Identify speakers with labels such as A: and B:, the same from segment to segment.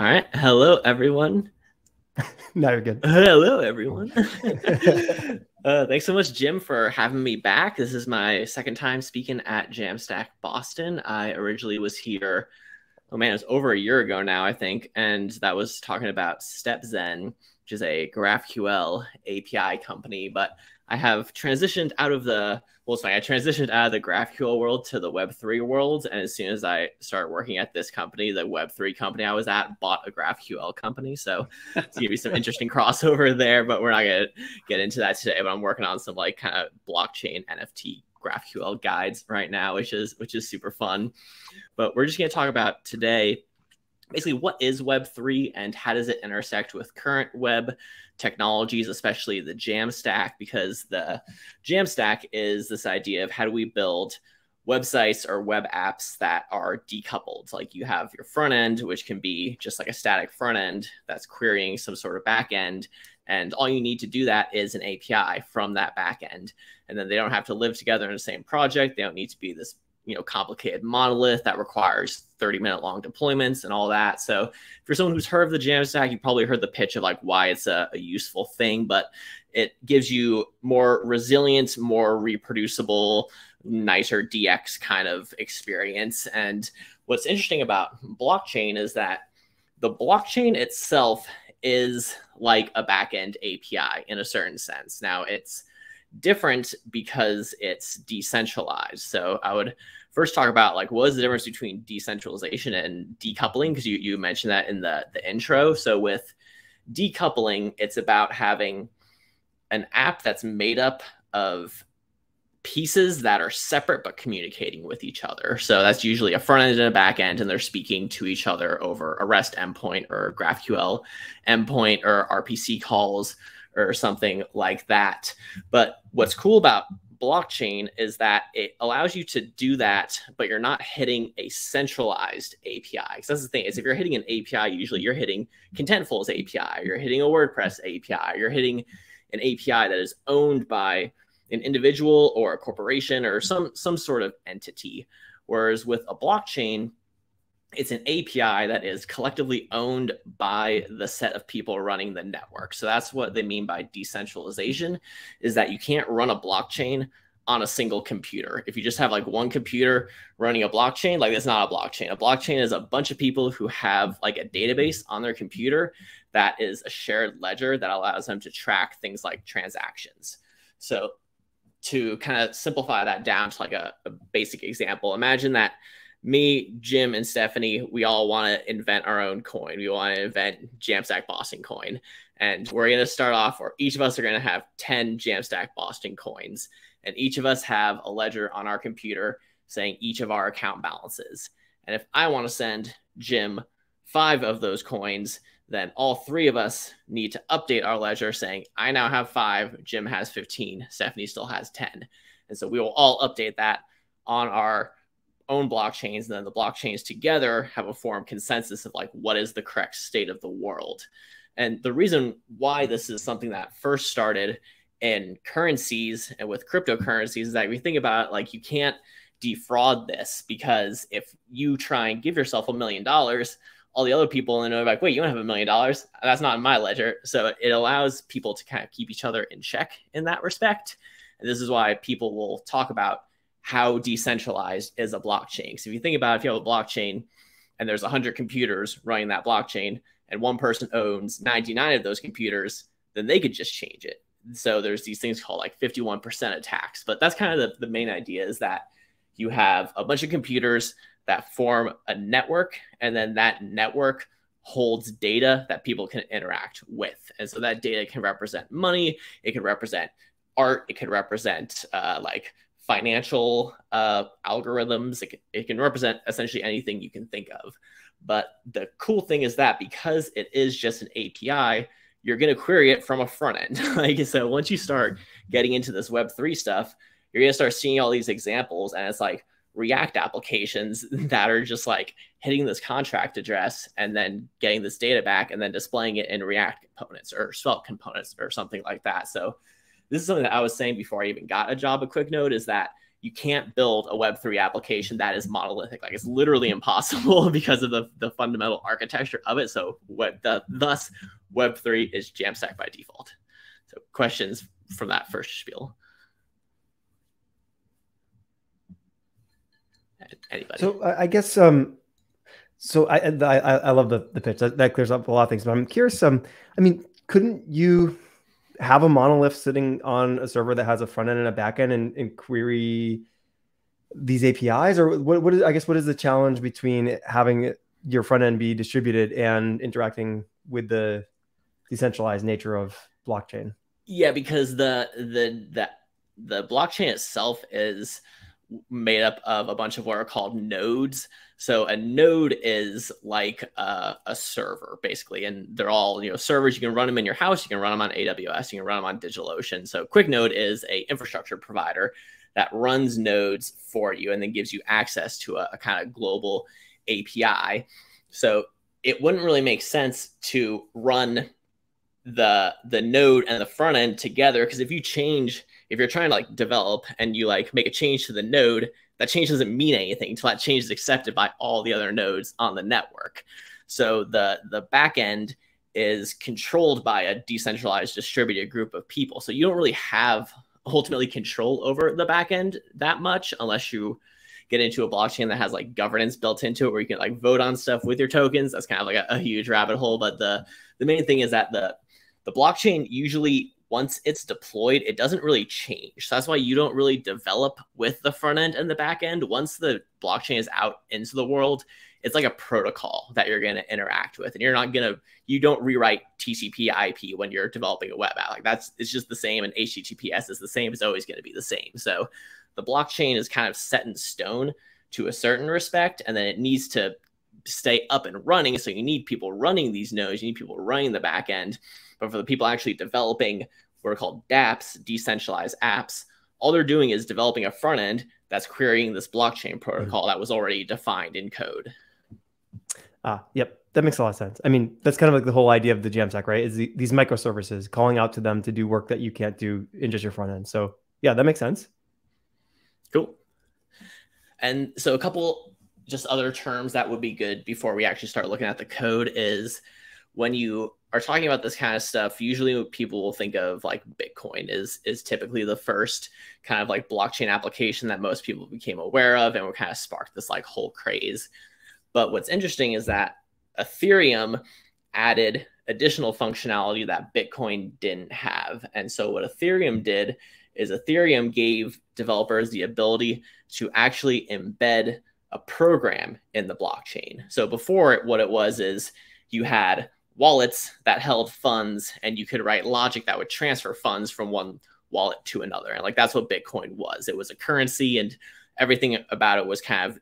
A: All right. Hello, everyone.
B: now you're good.
A: Hello, everyone. uh, thanks so much, Jim, for having me back. This is my second time speaking at Jamstack Boston. I originally was here, oh man, it was over a year ago now, I think. And that was talking about StepZen, which is a GraphQL API company. But I have transitioned out of the well, funny. I transitioned out of the GraphQL world to the Web3 world, and as soon as I started working at this company, the Web3 company I was at bought a GraphQL company. So it's gonna be some interesting crossover there, but we're not gonna get into that today. But I'm working on some like kind of blockchain NFT GraphQL guides right now, which is which is super fun. But we're just gonna talk about today basically what is web3 and how does it intersect with current web technologies especially the jamstack? Because the jamstack is this idea of how do we build websites or web apps that are decoupled? Like you have your front end which can be just like a static front end that's querying some sort of back end and all you need to do that is an api from that back end. And then they don't have to live together in the same project. They don't need to be this you know complicated monolith that requires 30 minute long deployments and all that. So for someone who's heard of the jamstack you probably heard the pitch of like why it's a, a useful thing but it gives you more resilient more reproducible nicer dx kind of experience. And what's interesting about blockchain is that the blockchain itself is like a backend api in a certain sense. Now it's different because it's decentralized. So I would first talk about like what is the difference between decentralization and decoupling because you you mentioned that in the the intro. So with decoupling, it's about having an app that's made up of pieces that are separate but communicating with each other. So that's usually a front end and a back end, and they're speaking to each other over a REST endpoint or GraphQL endpoint or RPC calls or something like that. But what's cool about blockchain is that it allows you to do that, but you're not hitting a centralized API. Because that's the thing is if you're hitting an API, usually you're hitting Contentful's API, you're hitting a WordPress API, you're hitting an API that is owned by an individual or a corporation or some some sort of entity. Whereas with a blockchain, it's an API that is collectively owned by the set of people running the network. So that's what they mean by decentralization is that you can't run a blockchain on a single computer. If you just have like one computer running a blockchain, like it's not a blockchain. A blockchain is a bunch of people who have like a database on their computer that is a shared ledger that allows them to track things like transactions. So to kind of simplify that down to like a, a basic example, imagine that me, Jim, and Stephanie, we all want to invent our own coin. We want to invent Jamstack Boston coin. And we're going to start off, or each of us are going to have 10 Jamstack Boston coins. And each of us have a ledger on our computer saying each of our account balances. And if I want to send Jim five of those coins, then all three of us need to update our ledger saying, I now have five, Jim has 15, Stephanie still has 10. And so we will all update that on our own blockchains, and then the blockchains together have a form consensus of like what is the correct state of the world. And the reason why this is something that first started in currencies and with cryptocurrencies is that you think about it, like you can't defraud this because if you try and give yourself a million dollars, all the other people and they're like, wait, you don't have a million dollars. That's not in my ledger. So it allows people to kind of keep each other in check in that respect. And this is why people will talk about how decentralized is a blockchain. So if you think about it, if you have a blockchain and there's 100 computers running that blockchain and one person owns 99 of those computers, then they could just change it. So there's these things called like 51% attacks. But that's kind of the, the main idea is that you have a bunch of computers that form a network, and then that network holds data that people can interact with. And so that data can represent money, it can represent art, it can represent uh, like financial uh, algorithms. It can, it can represent essentially anything you can think of. But the cool thing is that because it is just an API, you're going to query it from a front end. like so, once you start getting into this Web three stuff, you're going to start seeing all these examples, and it's like React applications that are just like hitting this contract address and then getting this data back and then displaying it in React components or Svelte components or something like that. So this is something that I was saying before I even got a job at QuickNode is that you can't build a Web3 application that is monolithic. Like it's literally impossible because of the, the fundamental architecture of it. So what the, thus Web3 is Jamstack by default. So questions from that first spiel. Anybody?
B: So I guess um, so I I, I love the the pitch that, that clears up a lot of things. But I'm curious. Um, I mean, couldn't you have a monolith sitting on a server that has a front end and a back end and, and query these APIs? Or what, what is, I guess, what is the challenge between having your front end be distributed and interacting with the decentralized nature of blockchain?
A: Yeah, because the, the, the, the blockchain itself is made up of a bunch of what are called nodes. So a node is like a, a, server, basically, and they're all you know servers. You can run them in your house. You can run them on AWS. You can run them on DigitalOcean. So QuickNode is a infrastructure provider that runs nodes for you and then gives you access to a, a kind of global API. So it wouldn't really make sense to run the the node and the front end together because if you change if you're trying to like develop and you like make a change to the node, that change doesn't mean anything until that change is accepted by all the other nodes on the network. So the the backend is controlled by a decentralized distributed group of people. So you don't really have ultimately control over the backend that much unless you get into a blockchain that has like governance built into it where you can like vote on stuff with your tokens. That's kind of like a, a huge rabbit hole. But the the main thing is that the the blockchain usually once it's deployed, it doesn't really change. So that's why you don't really develop with the front end and the back end. Once the blockchain is out into the world, it's like a protocol that you're going to interact with. And you're not going to, you don't rewrite TCP IP when you're developing a web app. Like that's, it's just the same. And HTTPS is the same. It's always going to be the same. So the blockchain is kind of set in stone to a certain respect. And then it needs to stay up and running. So you need people running these nodes, you need people running the back end. But for the people actually developing what are called dApps, decentralized apps, all they're doing is developing a front end that's querying this blockchain protocol mm-hmm. that was already defined in code.
B: Ah, yep. That makes a lot of sense. I mean, that's kind of like the whole idea of the Jamstack, right? Is the, these microservices calling out to them to do work that you can't do in just your front end. So yeah, that makes sense.
A: Cool. And so a couple just other terms that would be good before we actually start looking at the code is when you are talking about this kind of stuff, usually people will think of like Bitcoin is is typically the first kind of like blockchain application that most people became aware of and would kind of spark this like whole craze. But what's interesting is that Ethereum added additional functionality that Bitcoin didn't have. And so what Ethereum did is Ethereum gave developers the ability to actually embed a program in the blockchain. So before what it was is you had wallets that held funds and you could write logic that would transfer funds from one wallet to another. And like that's what Bitcoin was. It was a currency and everything about it was kind of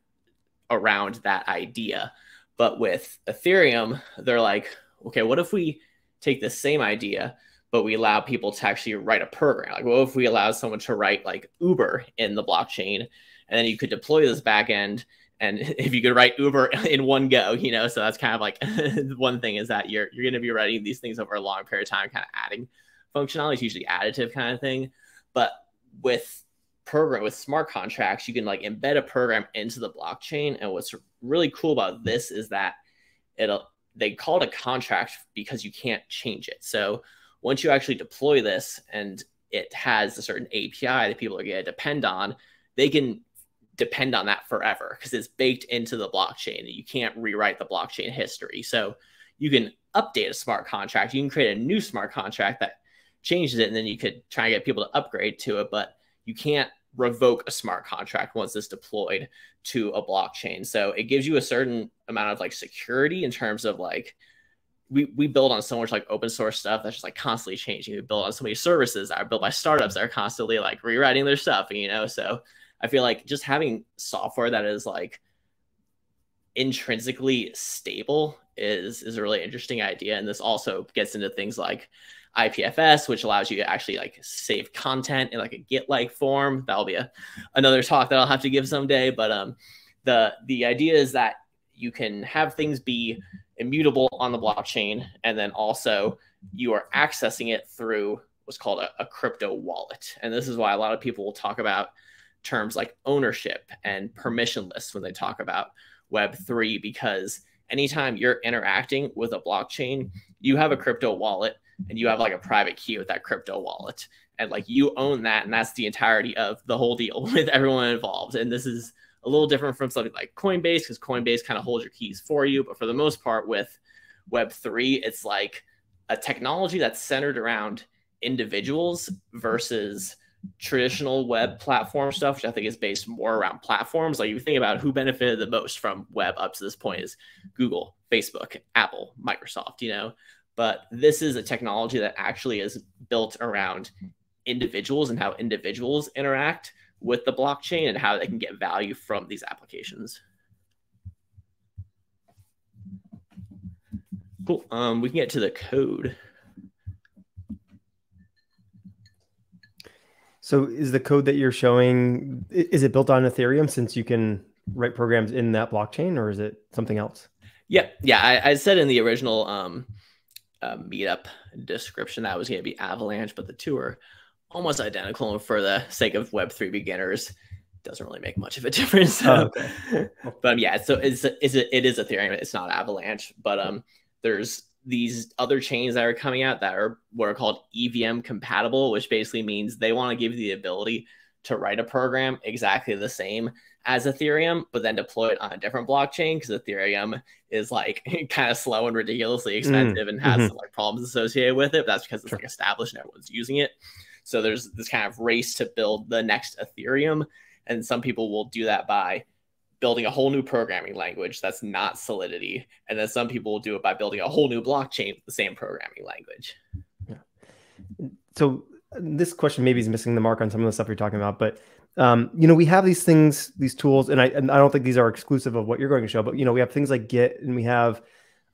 A: around that idea. But with Ethereum, they're like, okay, what if we take the same idea, but we allow people to actually write a program? Like, what if we allow someone to write like Uber in the blockchain? And then you could deploy this backend and if you could write Uber in one go, you know, so that's kind of like one thing is that you're you're going to be writing these things over a long period of time, kind of adding functionality. It's usually additive kind of thing, but with program with smart contracts, you can like embed a program into the blockchain. And what's really cool about this is that it'll they call it a contract because you can't change it. So once you actually deploy this and it has a certain API that people are going to depend on, they can depend on that forever because it's baked into the blockchain and you can't rewrite the blockchain history. So you can update a smart contract. You can create a new smart contract that changes it, and then you could try and get people to upgrade to it, but you can't revoke a smart contract once it's deployed to a blockchain. So it gives you a certain amount of like security in terms of like we, we build on so much like open source stuff that's just like constantly changing. We build on so many services that are built by startups that are constantly like rewriting their stuff, you know. So I feel like just having software that is like intrinsically stable is is a really interesting idea. And this also gets into things like IPFS which allows you to actually like save content in like a git like form. That'll be a another talk that I'll have to give someday. But um the the idea is that you can have things be immutable on the blockchain and then also you are accessing it through what's called a, a crypto wallet. And this is why a lot of people will talk about terms like ownership and permissionless when they talk about Web3 because anytime you're interacting with a blockchain, you have a crypto wallet and you have like a private key with that crypto wallet. And like you own that, and that's the entirety of the whole deal with everyone involved. And this is a little different from something like Coinbase because Coinbase kind of holds your keys for you. But for the most part, with Web3, it's like a technology that's centered around individuals versus traditional web platform stuff, which I think is based more around platforms. Like you think about who benefited the most from web up to this point is Google, Facebook, Apple, Microsoft, you know. But this is a technology that actually is built around individuals and how individuals interact with the blockchain and how they can get value from these applications. Cool. Um, we can get to the code.
B: So is the code that you're showing is it built on Ethereum since you can write programs in that blockchain or is it something else?
A: Yeah, yeah. I, I said in the original um, uh, meetup description that was going to be Avalanche, but the two are almost identical. And for the sake of Web three beginners, doesn't really make much of a difference. So, oh, okay. but um, yeah, so it's, it's it is Ethereum. It's not Avalanche, but um, there's these other chains that are coming out that are what are called EVM compatible, which basically means they want to give you the ability to write a program exactly the same as Ethereum, but then deploy it on a different blockchain because Ethereum is like kind of slow and ridiculously mm, expensive mm, and has mm-hmm. like problems associated with it. But that's because it's like established and everyone's using it. So there's this kind of race to build the next Ethereum, and some people will do that by building a whole new programming language that's not Solidity, and then some people will do it by building a whole new blockchain with the same programming language.
B: Yeah. So this question maybe is missing the mark on some of the stuff you're talking about, but um, you know, we have these things, these tools, and I and I don't think these are exclusive of what you're going to show, but you know, we have things like Git, and we have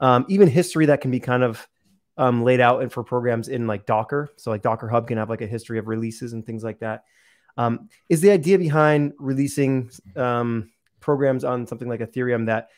B: um, even history that can be kind of um, laid out and for programs in like Docker. So like Docker Hub can have like a history of releases and things like that. Um, is the idea behind releasing um, programs on something like Ethereum that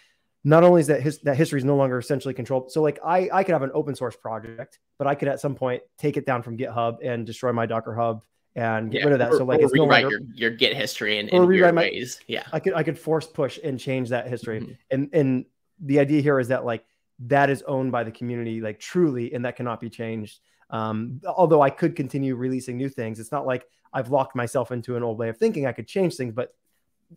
B: not only is that his, that history is no longer essentially controlled. So like I, I could have an open source project, but I could at some point take it down from GitHub and destroy my Docker Hub and get yeah, rid of that. Or, so like
A: it's rewrite no longer, your, your Git history in, in rewrite my, ways. Yeah.
B: I could I could force push and change that history. Mm-hmm. And and the idea here is that like that is owned by the community, like truly, and that cannot be changed. Um, although I could continue releasing new things, it's not like I've locked myself into an old way of thinking. I could change things, but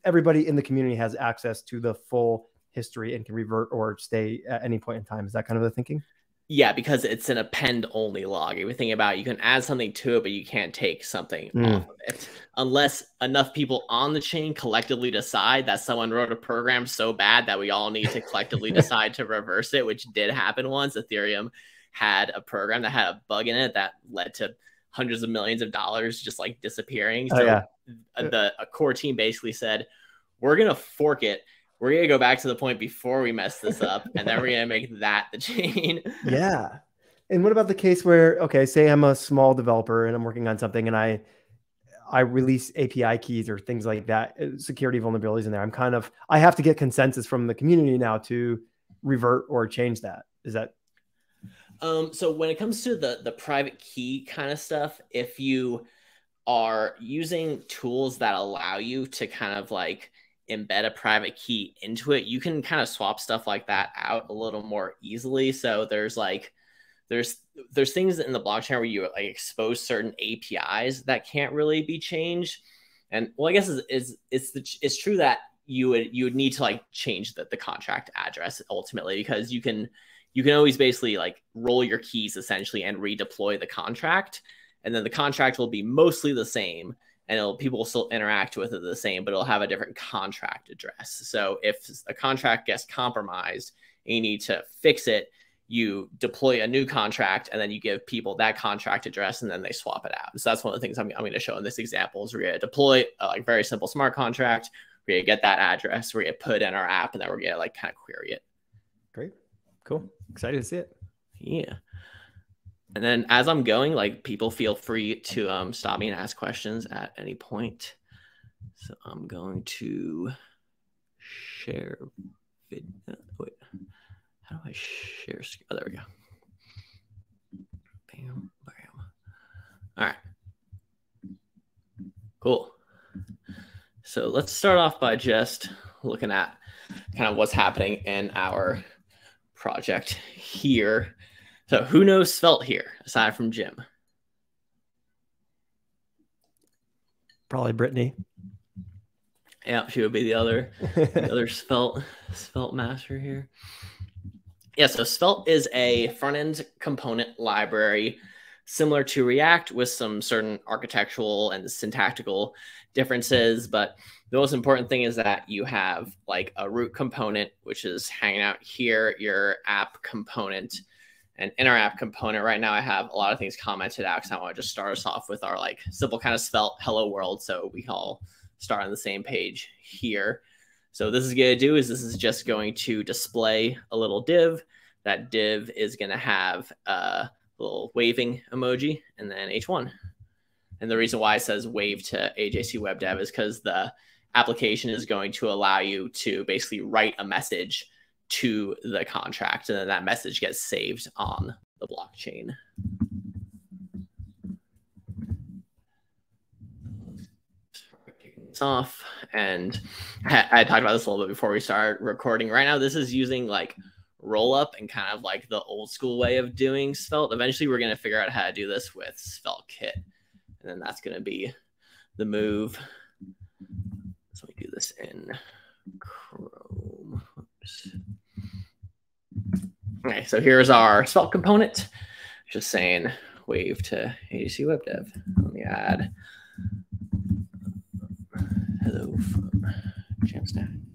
B: everybody in the community has access to the full history and can revert or stay at any point in time. Is that kind of the thinking?
A: Yeah, because it's an append only log. Think about it, you can add something to it, but you can't take something mm. off of it unless enough people on the chain collectively decide that someone wrote a program so bad that we all need to collectively decide to reverse it, which did happen once. Ethereum had a program that had a bug in it that led to hundreds of millions of dollars just like disappearing. Oh, so oh, yeah. the a core team basically said, "We're gonna fork it. We're gonna go back to the point before we mess this up, and then we're gonna make that the chain."
B: yeah. And what about the case where, okay, say I'm a small developer and I'm working on something, and I I release API keys or things like that, uh, security vulnerabilities in there. I'm kind of I have to get consensus from the community now to revert or change that. Is that
A: um, so when it comes to the the private key kind of stuff, if you are using tools that allow you to kind of like embed a private key into it, you can kind of swap stuff like that out a little more easily. So there's like there's there's things in the blockchain where you like expose certain APIs that can't really be changed. And well, I guess is it's it's the, it's true that you would you would need to like change the, the contract address ultimately because you can you can always basically like roll your keys essentially and redeploy the contract. And then the contract will be mostly the same and people will still interact with it the same, but it'll have a different contract address. So if a contract gets compromised and you need to fix it, you deploy a new contract and then you give people that contract address and then they swap it out. So that's one of the things I'm, I'm going to show in this example is we're going to deploy a like very simple smart contract. We're going to get that address. We're going to put in our app and then we're going to like kind of query it.
B: Great. Cool. Excited to see it.
A: Yeah. And then as I'm going, like people feel free to um, stop me and ask questions at any point. So I'm going to share video. Wait, how do I share? Oh, there we go. Bam, bam. All right. Cool. So let's start off by just looking at kind of what's happening in our project here. So who knows Svelte here aside from Jim?
B: Probably Brittany.
A: Yeah, she would be the other the other Svelte Svelte master here. Yeah, so Svelte is a front end component library similar to React with some certain architectural and syntactical differences. But the most important thing is that you have like a root component, which is hanging out here, your app component, and in our app component right now, I have a lot of things commented out because I want to just start us off with our like simple kind of svelte hello world. So we all start on the same page here. So this is going to do is this is just going to display a little div. That div is going to have uh, little waving emoji and then H1. And the reason why it says wave to AJC Web Dev is because the application is going to allow you to basically write a message to the contract, and then that message gets saved on the blockchain. off and I, I talked about this a little bit before we started recording right now this is using like Rollup and kind of like the old school way of doing Svelte. Eventually, we're going to figure out how to do this with SvelteKit. And then that's going to be the move. So we do this in Chrome. Oops. Okay, so here's our Svelte component. Just saying wave to AJC Web Dev. Let me add hello from Jamstack.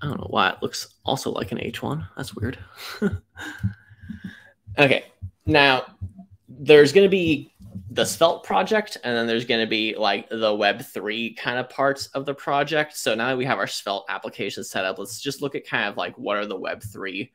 A: I don't know why it looks also like an H1. That's weird. okay. Now, there's going to be the Svelte project, and then there's going to be like the Web3 kind of parts of the project. So now that we have our Svelte application set up, let's just look at kind of like what are the Web3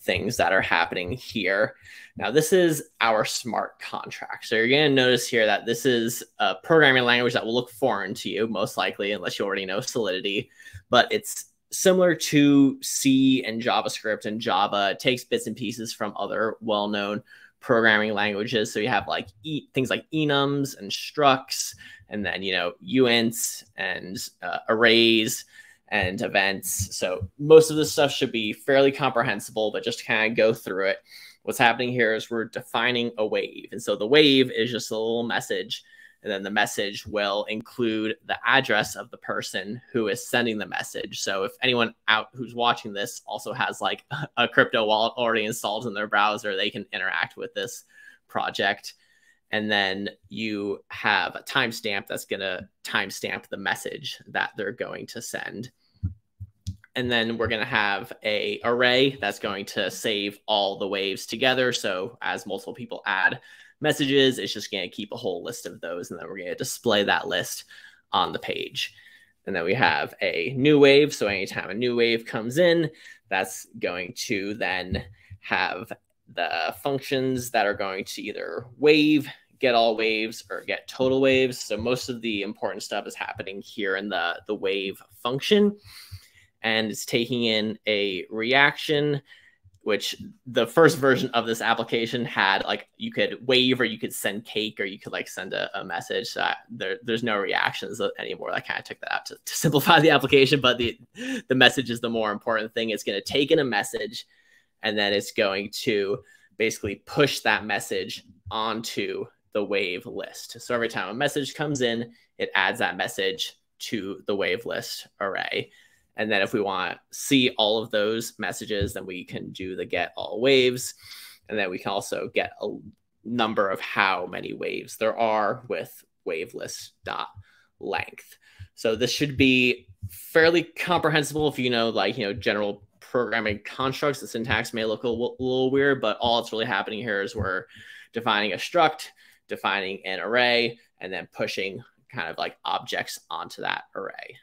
A: things that are happening here. Now, this is our smart contract. So you're going to notice here that this is a programming language that will look foreign to you, most likely, unless you already know Solidity, but it's similar to C and JavaScript and Java, it takes bits and pieces from other well-known programming languages. So you have like e- things like enums and structs, and then you know uints and uh, arrays and events. So most of this stuff should be fairly comprehensible, but just to kind of go through it. What's happening here is we're defining a wave. And so the wave is just a little message and then the message will include the address of the person who is sending the message. So if anyone out who's watching this also has like a crypto wallet already installed in their browser, they can interact with this project. And then you have a timestamp that's going to timestamp the message that they're going to send. And then we're going to have a array that's going to save all the waves together. So as multiple people add messages. It's just going to keep a whole list of those, and then we're going to display that list on the page. And then we have a new wave. So anytime a new wave comes in, that's going to then have the functions that are going to either wave, get all waves, or get total waves. So most of the important stuff is happening here in the, the wave function. And it's taking in a reaction which the first version of this application had like you could wave or you could send cake or you could like send a, a message. So I, there, there's no reactions anymore. I kind of took that out to, to, simplify the application, but the the message is the more important thing. It's going to take in a message, and then it's going to basically push that message onto the wave list. So every time a message comes in, it adds that message to the wave list array. And then if we want to see all of those messages, then we can do the get all waves. And then we can also get a number of how many waves there are with wavelist dot length. So this should be fairly comprehensible if you know like, you know, general programming constructs. The syntax may look a little weird, but all that's really happening here is we're defining a struct, defining an array, and then pushing kind of like objects onto that array.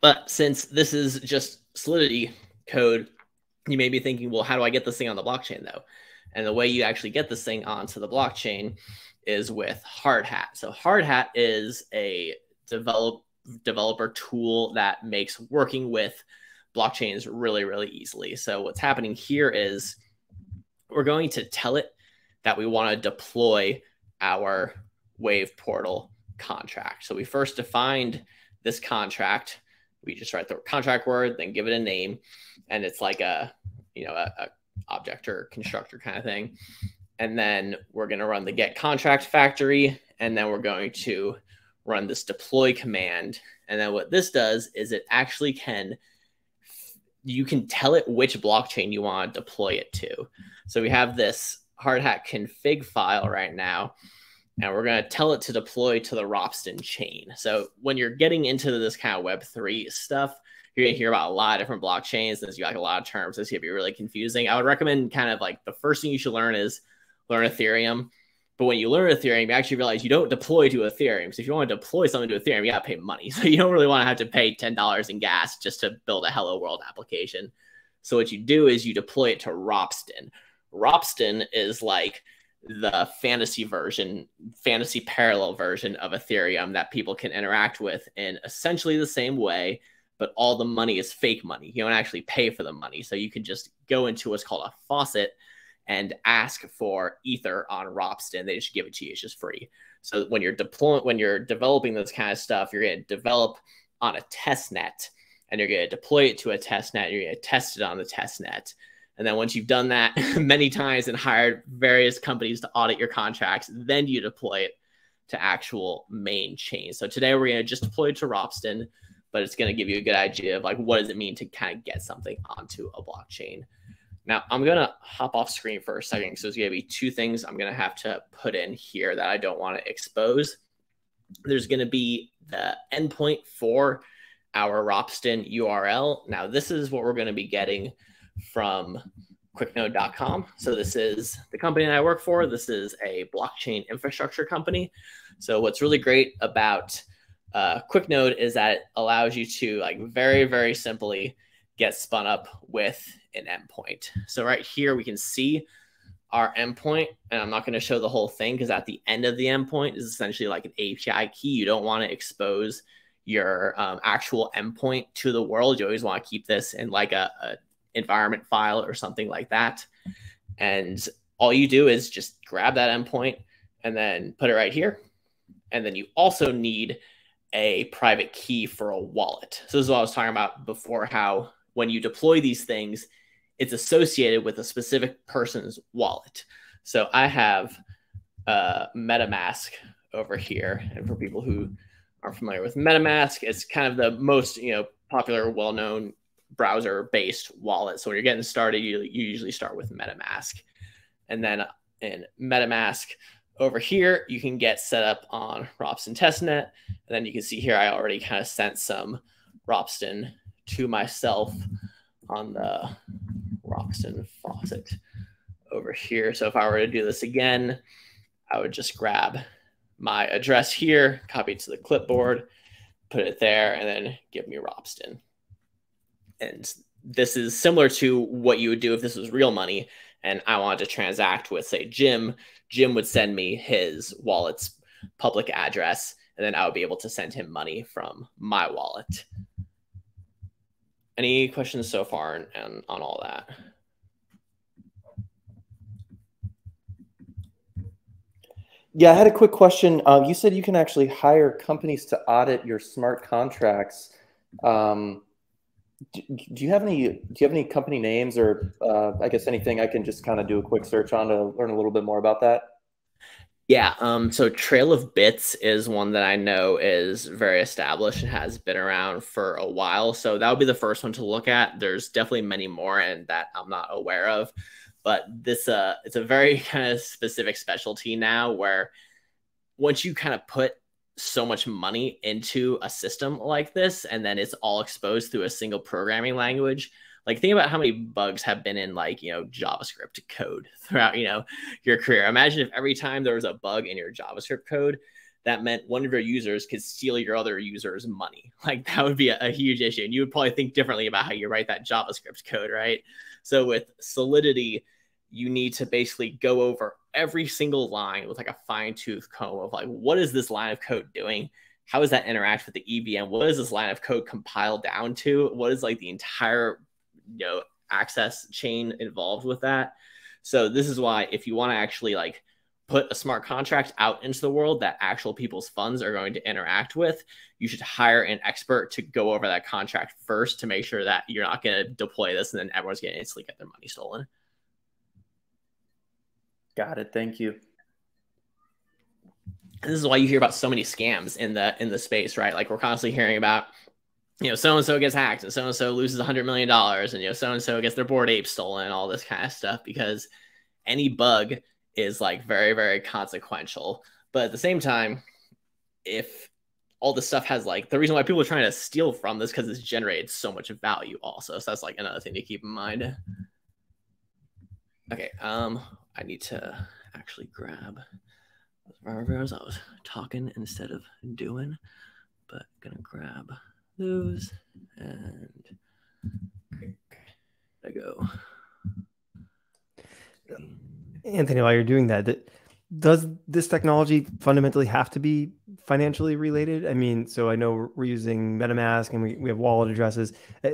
A: But since this is just Solidity code, you may be thinking, well, how do I get this thing on the blockchain though? And the way you actually get this thing onto the blockchain is with Hardhat. So Hardhat is a develop developer tool that makes working with blockchains really, really easily. So what's happening here is we're going to tell it that we want to deploy our Wave portal contract. So we first defined this contract. We just write the contract word, then give it a name, and it's like a you know a, a object or constructor kind of thing. And then we're going to run the get contract factory, and then we're going to run this deploy command. And then what this does is it actually can you can tell it which blockchain you want to deploy it to. So we have this hardhat config file right now, and we're going to tell it to deploy to the Ropsten chain. So when you're getting into this kind of Web3 stuff, you're going to hear about a lot of different blockchains. There's like a lot of terms. This can be really confusing. I would recommend kind of like the first thing you should learn is learn Ethereum. But when you learn Ethereum, you actually realize you don't deploy to Ethereum. So if you want to deploy something to Ethereum, you got to pay money. So you don't really want to have to pay $10 in gas just to build a Hello World application. So what you do is you deploy it to Ropsten. Ropsten is like the fantasy version, fantasy parallel version of Ethereum that people can interact with in essentially the same way, but all the money is fake money. You don't actually pay for the money. So you can just go into what's called a faucet and ask for ether on Ropsten. They just give it to you. It's just free. So when you're deploying, when you're developing this kind of stuff, you're going to develop on a test net and you're going to deploy it to a test net. You're going to test it on the test net. And then once you've done that many times and hired various companies to audit your contracts, then you deploy it to actual main chain. So today we're going to just deploy to Ropsten, but it's going to give you a good idea of like what does it mean to kind of get something onto a blockchain. Now I'm gonna hop off screen for a second because there's gonna be two things I'm gonna have to put in here that I don't want to expose. There's gonna be the endpoint for our Ropsten URL. Now this is what we're gonna be getting from quicknode.com. So this is the company that I work for. This is a blockchain infrastructure company. So what's really great about uh, QuickNode is that it allows you to like very, very simply get spun up with an endpoint. So right here, we can see our endpoint, and I'm not going to show the whole thing because at the end of the endpoint is essentially like an API key. You don't want to expose your um, actual endpoint to the world. You always want to keep this in like a, a environment file or something like that. And all you do is just grab that endpoint and then put it right here. And then you also need a private key for a wallet. So this is what I was talking about before, how when you deploy these things, it's associated with a specific person's wallet. So I have uh, MetaMask over here, and for people who aren't familiar with MetaMask, it's kind of the most you know popular, well-known browser-based wallet. So when you're getting started, you, you usually start with MetaMask, and then in MetaMask over here, you can get set up on Ropsten testnet, and then you can see here I already kind of sent some Ropsten to myself on the Ropsten faucet over here. So if I were to do this again, I would just grab my address here, copy it to the clipboard, put it there, and then give me Ropsten. And this is similar to what you would do if this was real money and I wanted to transact with, say, Jim. Jim would send me his wallet's public address, and then I would be able to send him money from my wallet. Any questions so far on, on all that?
C: Yeah, I had a quick question. Uh, you said you can actually hire companies to audit your smart contracts. Um, do, do, you have any? Do you have any company names, or uh, I guess anything I can just kind of do a quick search on to learn a little bit more about that?
A: Yeah. Um, so Trail of Bits is one that I know is very established and has been around for a while. So that would be the first one to look at. There's definitely many more and that I'm not aware of. But this uh it's a very kind of specific specialty now where once you kind of put so much money into a system like this and then it's all exposed through a single programming language. Like think about how many bugs have been in like you know javascript code throughout you know your career. Imagine if every time there was a bug in your javascript code that meant one of your users could steal your other users money. Like that would be a, a huge issue and you would probably think differently about how you write that javascript code right? So with solidity you need to basically go over every single line with like a fine tooth comb of like what is this line of code doing how does that interact with the EVM? What does this line of code compile down to? What is like the entire you know access chain involved with that? So this is why if you want to actually like put a smart contract out into the world that actual people's funds are going to interact with, you should hire an expert to go over that contract first to make sure that you're not going to deploy this and then everyone's going to instantly get their money stolen.
C: Got it. Thank you.
A: this is why you hear about so many scams in the in the space, right? Like we're constantly hearing about, you know, so and so gets hacked and so and so loses a hundred million dollars, and you know, so and so gets their Bored Ape stolen, and all this kind of stuff because any bug is like very, very consequential. But at the same time, if all this stuff has like the reason why people are trying to steal from this because it's generated so much value also. So that's like another thing to keep in mind. Okay, um, I need to actually grab those I was talking instead of doing, but gonna grab those and I go.
B: Anthony, while you're doing that, that does this technology fundamentally have to be financially related? I mean, so I know we're using MetaMask and we, we have wallet addresses. Uh,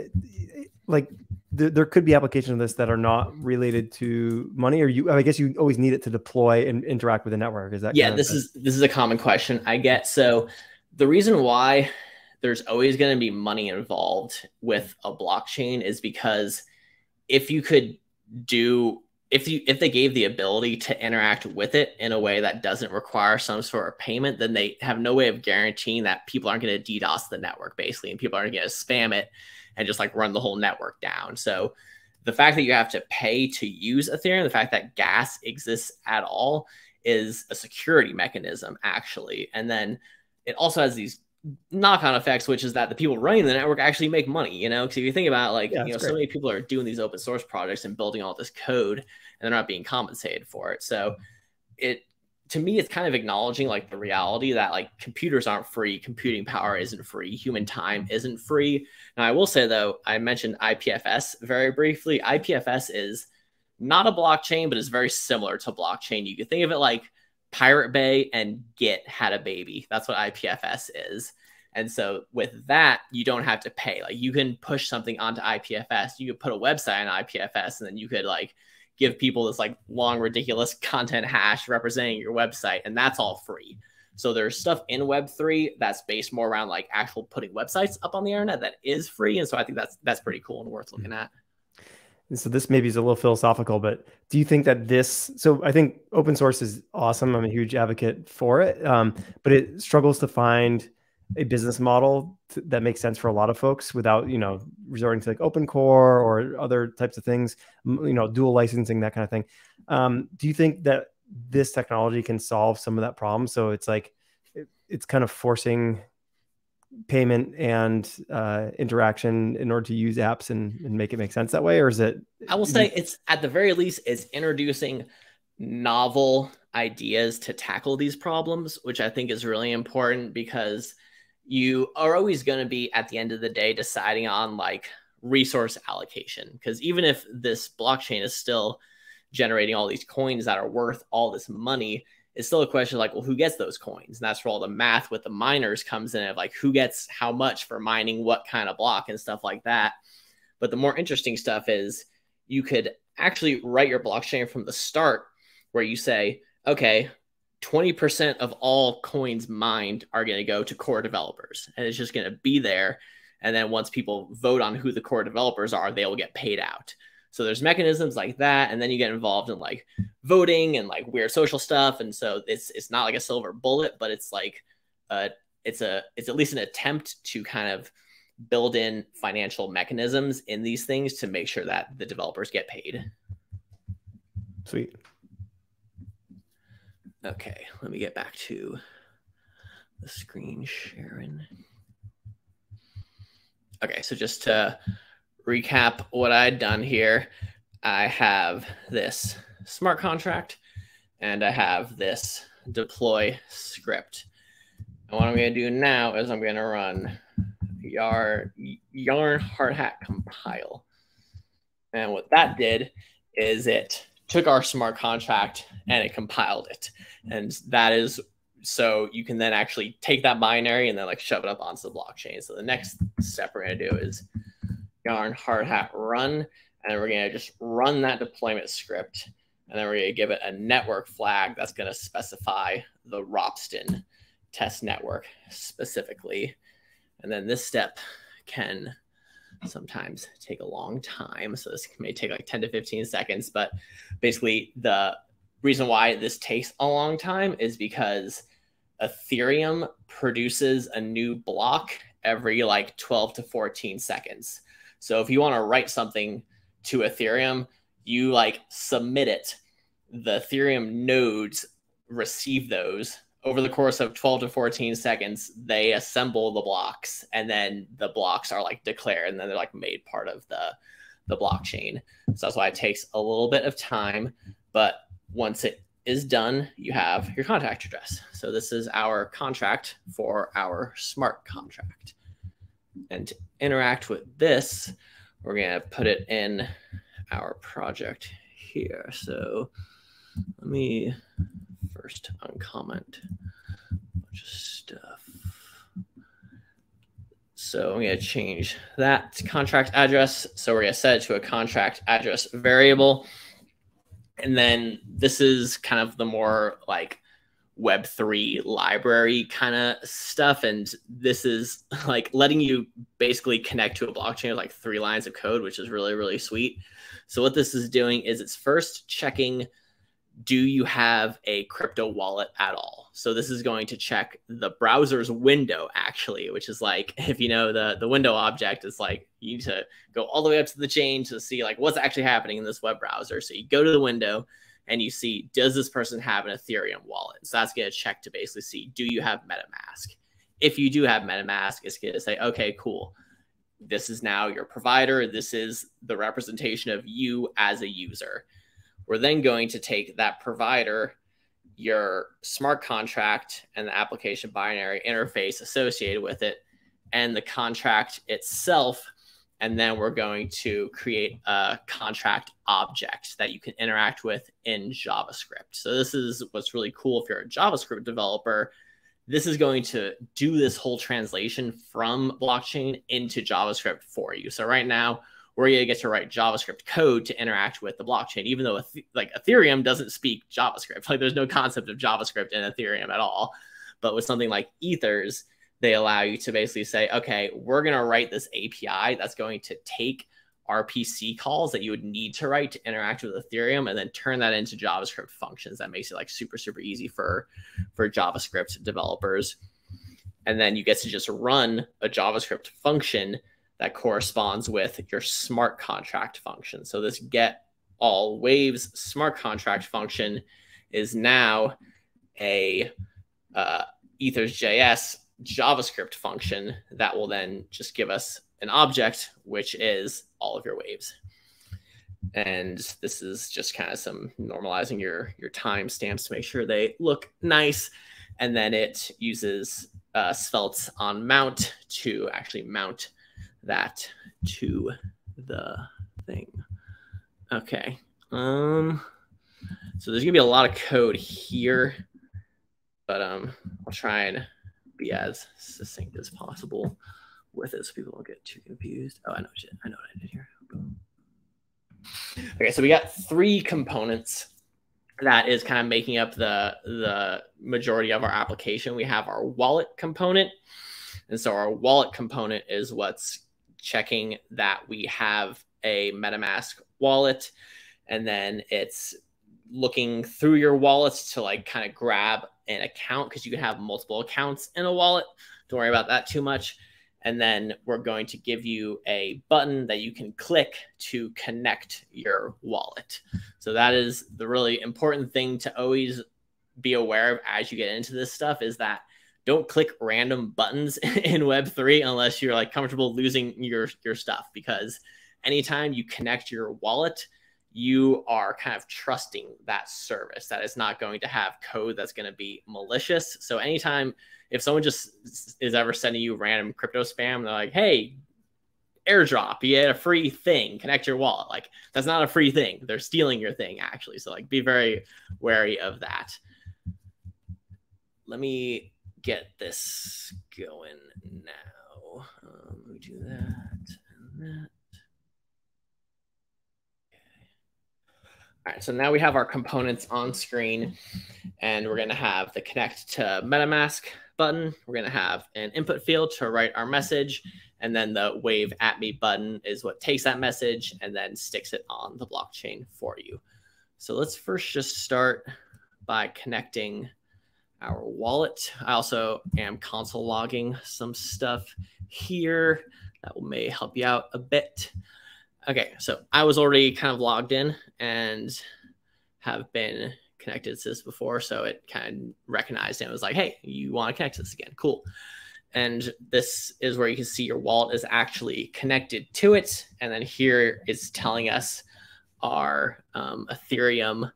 B: Like, th- there could be applications of this that are not related to money, or you. I guess you always need it to deploy and interact with the network. Is that?
A: Yeah, this is this is a common question I get. So the reason why there's always going to be money involved with a blockchain is because if you could do if you if they gave the ability to interact with it in a way that doesn't require some sort of payment, then they have no way of guaranteeing that people aren't going to DDoS the network basically, and people aren't going to spam it and just like run the whole network down. So the fact that you have to pay to use Ethereum, the fact that gas exists at all, is a security mechanism actually, and then it also has these knock-on effects, which is that the people running the network actually make money. You know, because if you think about like, yeah, you know, great. so many people are doing these open source projects and building all this code, and they're not being compensated for it. So, it to me, it's kind of acknowledging like the reality that like computers aren't free, computing power isn't free, human time isn't free. Now, I will say though, I mentioned IPFS very briefly. IPFS is not a blockchain, but is very similar to blockchain. You could think of it like Pirate Bay and Git had a baby. That's what IPFS is. And so with that, you don't have to pay. Like you can push something onto IPFS. You could put a website on IPFS and then you could like give people this like long, ridiculous content hash representing your website. And that's all free. So there's stuff in Web3 that's based more around like actual putting websites up on the internet that is free. And so I think that's that's pretty cool and worth looking at.
B: And so this maybe is a little philosophical, but do you think that this? So I think open source is awesome. I'm a huge advocate for it, um, but it struggles to find a business model to, that makes sense for a lot of folks without you know resorting to like open core or other types of things, you know, dual licensing that kind of thing. Um, do you think that this technology can solve some of that problem? So it's like it, it's kind of forcing payment and uh, interaction in order to use apps and, and make it make sense that way, or is it?
A: I will say it's at the very least it's introducing novel ideas to tackle these problems, which I think is really important because you are always going to be at the end of the day deciding on like resource allocation because even if this blockchain is still generating all these coins that are worth all this money it's still a question like, well, who gets those coins? And that's where all the math with the miners comes in of like who gets how much for mining what kind of block and stuff like that. But the more interesting stuff is you could actually write your blockchain from the start where you say, okay, 20% of all coins mined are going to go to core developers and it's just going to be there. And then once people vote on who the core developers are, they will get paid out. So there's mechanisms like that, and then you get involved in like voting and like weird social stuff. And so it's it's not like a silver bullet, but it's like uh it's a it's at least an attempt to kind of build in financial mechanisms in these things to make sure that the developers get paid.
B: Sweet.
A: Okay, let me get back to the screen sharing. Okay, so just to recap what I'd done here, I have this smart contract and I have this deploy script. And what I'm going to do now is I'm going to run yarn, yarn hardhat compile. And what that did is it took our smart contract and it compiled it. And that is so you can then actually take that binary and then like shove it up onto the blockchain. So the next step we're going to do is yarn hardhat run, and we're going to just run that deployment script. And then we're going to give it a network flag that's going to specify the Ropsten test network specifically. And then this step can sometimes take a long time. So this may take like 10 to 15 seconds, but basically the reason why this takes a long time is because Ethereum produces a new block every like 12 to 14 seconds. So if you want to write something to Ethereum, you like submit it. The Ethereum nodes receive those over the course of 12 to 14 seconds. They assemble the blocks and then the blocks are like declared and then they're like made part of the the blockchain. So that's why it takes a little bit of time, but once it is done, you have your contract address. So this is our contract for our smart contract. And to interact with this, we're going to put it in our project here. So let me first uncomment a bunch of stuff. So I'm going to change that contract address. So we're going to set it to a contract address variable and then this is kind of the more like web3 library kind of stuff and this is like letting you basically connect to a blockchain with like three lines of code which is really really sweet so what this is doing is it's first checking do you have a crypto wallet at all? So this is going to check the browser's window actually, which is like if you know the the window object is like you need to go all the way up to the chain to see like what's actually happening in this web browser. So you go to the window and you see does this person have an Ethereum wallet? So that's going to check to basically see do you have MetaMask? If you do have MetaMask, it's going to say okay, cool. This is now your provider. This is the representation of you as a user we're then going to take that provider, your smart contract, and the application binary interface associated with it, and the contract itself. And then we're going to create a contract object that you can interact with in JavaScript. So, this is what's really cool if you're a JavaScript developer. This is going to do this whole translation from blockchain into JavaScript for you. So, right now, where you get to write JavaScript code to interact with the blockchain, even though like Ethereum doesn't speak JavaScript. Like there's no concept of JavaScript in Ethereum at all. But with something like Ethers, they allow you to basically say, okay, we're going to write this API that's going to take RPC calls that you would need to write to interact with Ethereum and then turn that into JavaScript functions. That makes it like super, super easy for, for JavaScript developers. And then you get to just run a JavaScript function that corresponds with your smart contract function. So this get all waves smart contract function is now a uh, ethers.js JavaScript function that will then just give us an object, which is all of your waves. And this is just kind of some normalizing your, your timestamps to make sure they look nice. And then it uses uh, Svelte on mount to actually mount that to the thing. Okay. Um, so there's gonna be a lot of code here, but um, I'll try and be as succinct as possible with it so people don't get too confused. Oh, I know shit. I know what I did here. Okay, so we got three components that is kind of making up the the majority of our application. We have our wallet component. And so our wallet component is what's checking that we have a MetaMask wallet, and then it's looking through your wallets to like kind of grab an account because you can have multiple accounts in a wallet. Don't worry about that too much. And then we're going to give you a button that you can click to connect your wallet. So that is the really important thing to always be aware of as you get into this stuff is that don't click random buttons in web3 unless you're like comfortable losing your your stuff because anytime you connect your wallet you are kind of trusting that service that it's not going to have code that's going to be malicious. So anytime if someone just is ever sending you random crypto spam they're like hey airdrop you get a free thing connect your wallet. Like that's not a free thing. They're stealing your thing actually. So like be very wary of that. Let me get this going now. Um, let me do that and that. All right, so now we have our components on screen and we're gonna have the connect to MetaMask button. We're gonna have an input field to write our message and then the wave at me button is what takes that message and then sticks it on the blockchain for you. So let's first just start by connecting our wallet. I also am console logging some stuff here that may help you out a bit. Okay, so I was already kind of logged in and have been connected to this before. So it kind of recognized and was like, hey, you want to connect to this again. Cool. And this is where you can see your wallet is actually connected to it. And then here it's telling us our um, Ethereum,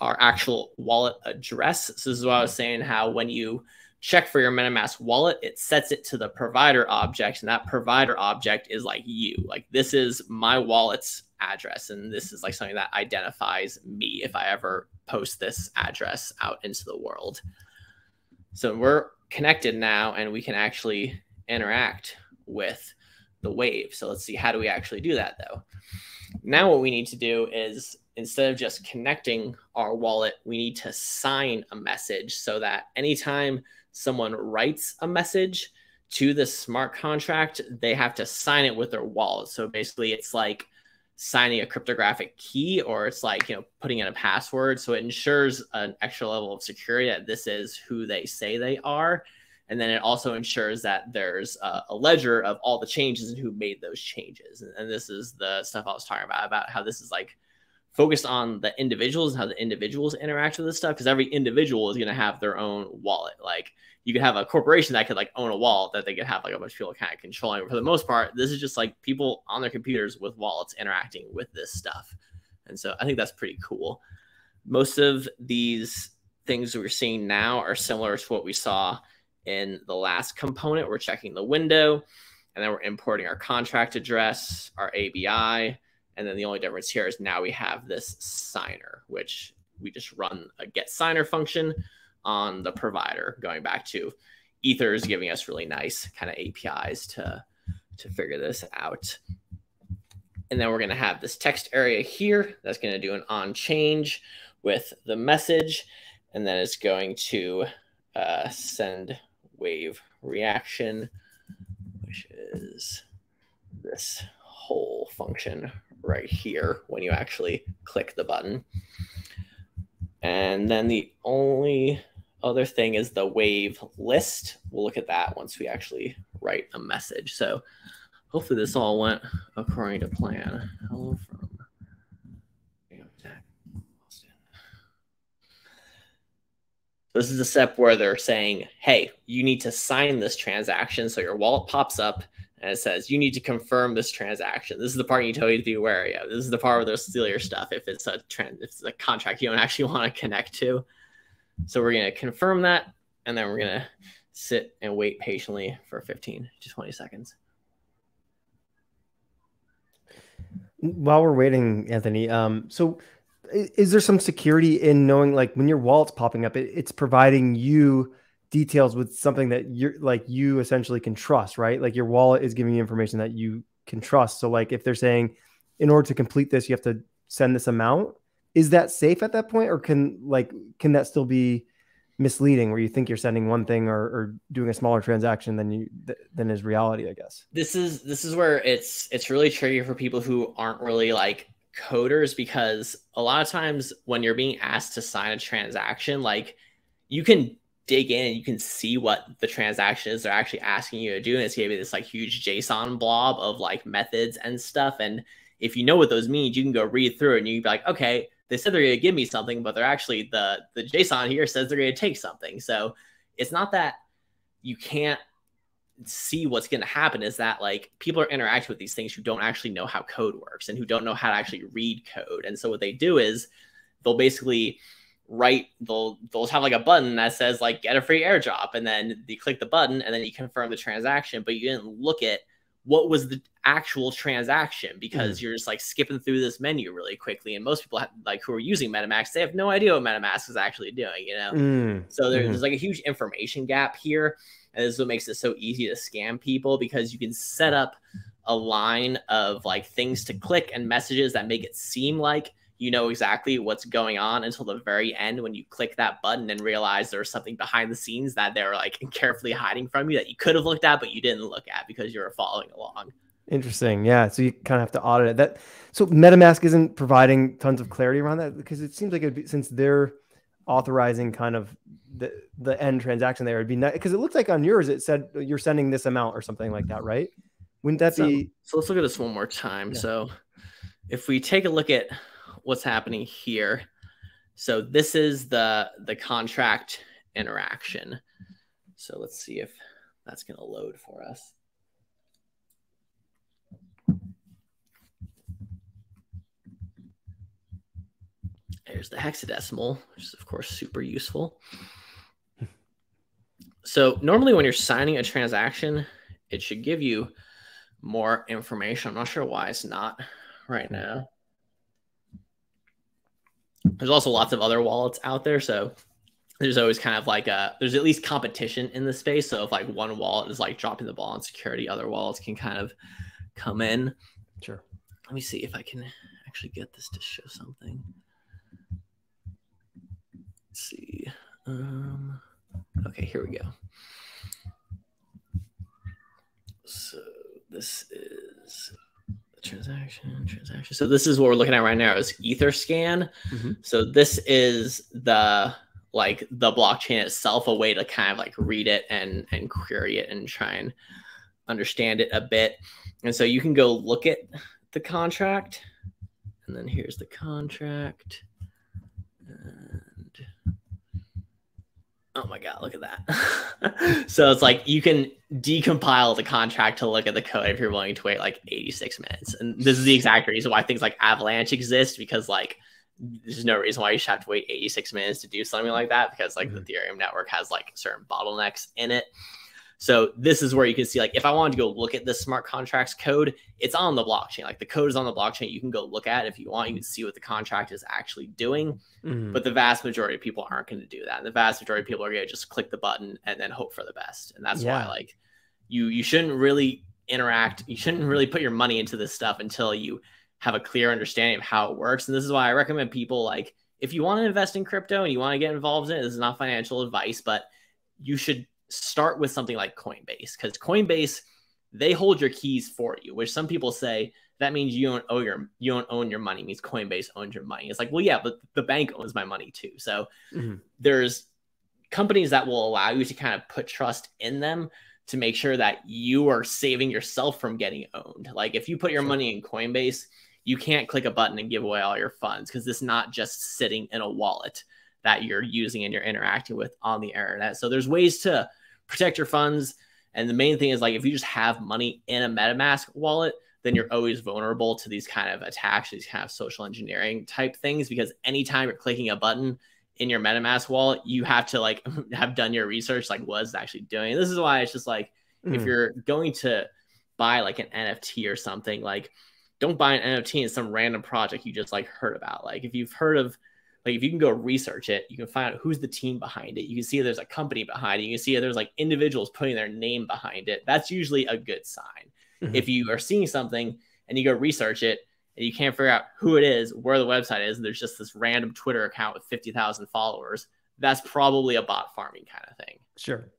A: our actual wallet address. So this is what I was saying, how when you check for your MetaMask wallet, it sets it to the provider object, and that provider object is like you. Like this is my wallet's address, and this is like something that identifies me if I ever post this address out into the world. So we're connected now, and we can actually interact with the wave. So let's see how do we actually do that though. Now what we need to do is instead of just connecting our wallet, we need to sign a message so that anytime someone writes a message to the smart contract, they have to sign it with their wallet. So basically, it's like signing a cryptographic key or it's like you know putting in a password. So it ensures an extra level of security that this is who they say they are. And then it also ensures that there's a, a ledger of all the changes and who made those changes. And, and, this is the stuff i was talking about about how this is like focused on the individuals and how the individuals interact with this stuff because every individual is going to have their own wallet. Like you could have a corporation that could like own a wallet that they could have like a bunch of people kind of controlling. For the most part this is just like people on their computers with wallets interacting with this stuff. And so i think that's pretty cool. Most of these things we're seeing now are similar to what we saw in the last component. We're checking the window and then we're importing our contract address our abi and then the only difference here is now we have this signer, which we just run a get signer function on the provider, going back to Ether is giving us really nice kind of APIs to, to figure this out. And then we're going to have this text area here that's going to do an on change with the message. And then it's going to uh, send wave reaction, which is this whole function right here when you actually click the button. And then the only other thing is the wave list. We'll look at that once we actually write a message. So hopefully this all went according to plan. Hello from This is a step where they're saying, hey, you need to sign this transaction. So your wallet pops up and it says you need to confirm this transaction. This is the part you tell you to be wary of. This is the part where they'll steal your stuff if it's a trend, if it's a contract you don't actually want to connect to. So we're gonna confirm that, and then we're gonna sit and wait patiently for 15 to 20 seconds.
B: While we're waiting, Anthony, um, so is there some security in knowing like when your wallet's popping up, it, it's providing you details with something that you're like you essentially can trust, right? Like your wallet is giving you information that you can trust. So like if they're saying in order to complete this, you have to send this amount, is that safe at that point, or can like can that still be misleading where you think you're sending one thing or, or doing a smaller transaction than you th- than is reality? I guess
A: this is this is where it's it's really tricky for people who aren't really like coders because a lot of times when you're being asked to sign a transaction, like you can dig in and you can see what the transaction is they're actually asking you to do. And it's gonna be this like huge JSON blob of like methods and stuff. And if you know what those mean, you can go read through it and you can be like, okay, they said they're gonna give me something, but they're actually the the JSON here says they're gonna take something. So it's not that you can't see what's going to happen is that like people are interacting with these things who don't actually know how code works and who don't know how to actually read code and so what they do is they'll basically write they'll they'll have like a button that says like get a free airdrop and then you click the button and then you confirm the transaction but you didn't look at what was the actual transaction because mm. you're just like skipping through this menu really quickly and most people have, like who are using metamask they have no idea what metamask is actually doing you know mm. so there's, mm-hmm. there's like a huge information gap here and this is what makes it so easy to scam people because you can set up a line of like things to click and messages that make it seem like you know exactly what's going on until the very end when you click that button and realize there's something behind the scenes that they're like carefully hiding from you that you could have looked at but you didn't look at because you were following along.
B: Interesting. Yeah. So you kind of have to audit it. That so MetaMask isn't providing tons of clarity around that because it seems like it'd be, since they're authorizing kind of the the end transaction there, it'd be nice because it looked like on yours it said uh, you're sending this amount or something like that, right? Wouldn't that
A: so,
B: be?
A: So let's look at this one more time. Yeah. So if we take a look at what's happening here. So this is the the contract interaction. So let's see if that's going to load for us. There's the hexadecimal, which is of course super useful. So normally when you're signing a transaction, it should give you more information. I'm not sure why it's not right now there's also lots of other wallets out there. So there's always kind of like a there's at least competition in the space. So if like one wallet is like dropping the ball on security, other wallets can kind of come in.
B: Sure.
A: Let me see if I can actually get this to show something. Let's see. Um, okay, here we go. So this is transaction transaction. So this is what we're looking at right now is etherscan mm-hmm. so this is the like the blockchain itself a way to kind of like read it and and query it and try and understand it a bit. And so you can go look at the contract. And then here's the contract Oh my god, look at that. so it's like you can decompile the contract to look at the code if you're willing to wait like 86 minutes. And this is the exact reason why things like Avalanche exist because like there's no reason why you should have to wait 86 minutes to do something like that because like mm-hmm. the Ethereum network has like certain bottlenecks in it. So this is where you can see, like, if I wanted to go look at the smart contracts code, it's on the blockchain. Like the code is on the blockchain. You can go look at it if you want. You can see what the contract is actually doing. Mm-hmm. But the vast majority of people aren't going to do that. And the vast majority of people are going to just click the button and then hope for the best. And that's yeah. why, like, you you shouldn't really interact. You shouldn't really put your money into this stuff until you have a clear understanding of how it works. And this is why I recommend people like if you want to invest in crypto and you want to get involved in it, this is not financial advice, but you should start with something like Coinbase because Coinbase they hold your keys for you, which some people say that means you don't own your you don't own your money means Coinbase owns your money. It's like, well, yeah, but the bank owns my money too. So mm-hmm. there's companies that will allow you to kind of put trust in them to make sure that you are saving yourself from getting owned. Like if you put your money in Coinbase, you can't click a button and give away all your funds because it's not just sitting in a wallet that you're using and you're interacting with on the internet. So there's ways to protect your funds. And the main thing is like if you just have money in a MetaMask wallet, then you're always vulnerable to these kind of attacks, these kind of social engineering type things. Because anytime you're clicking a button in your MetaMask wallet, you have to like have done your research, like what is actually doing. And this is why it's just like mm. if you're going to buy like an NFT or something, like don't buy an NFT in some random project you just like heard about. Like if you've heard of like if you can go research it, you can find out who's the team behind it. You can see there's a company behind it. You can see there's like individuals putting their name behind it. That's usually a good sign. Mm-hmm. If you are seeing something and you go research it and you can't figure out who it is, where the website is, and there's just this random Twitter account with 50,000 followers, that's probably a bot farming kind of thing.
B: Sure.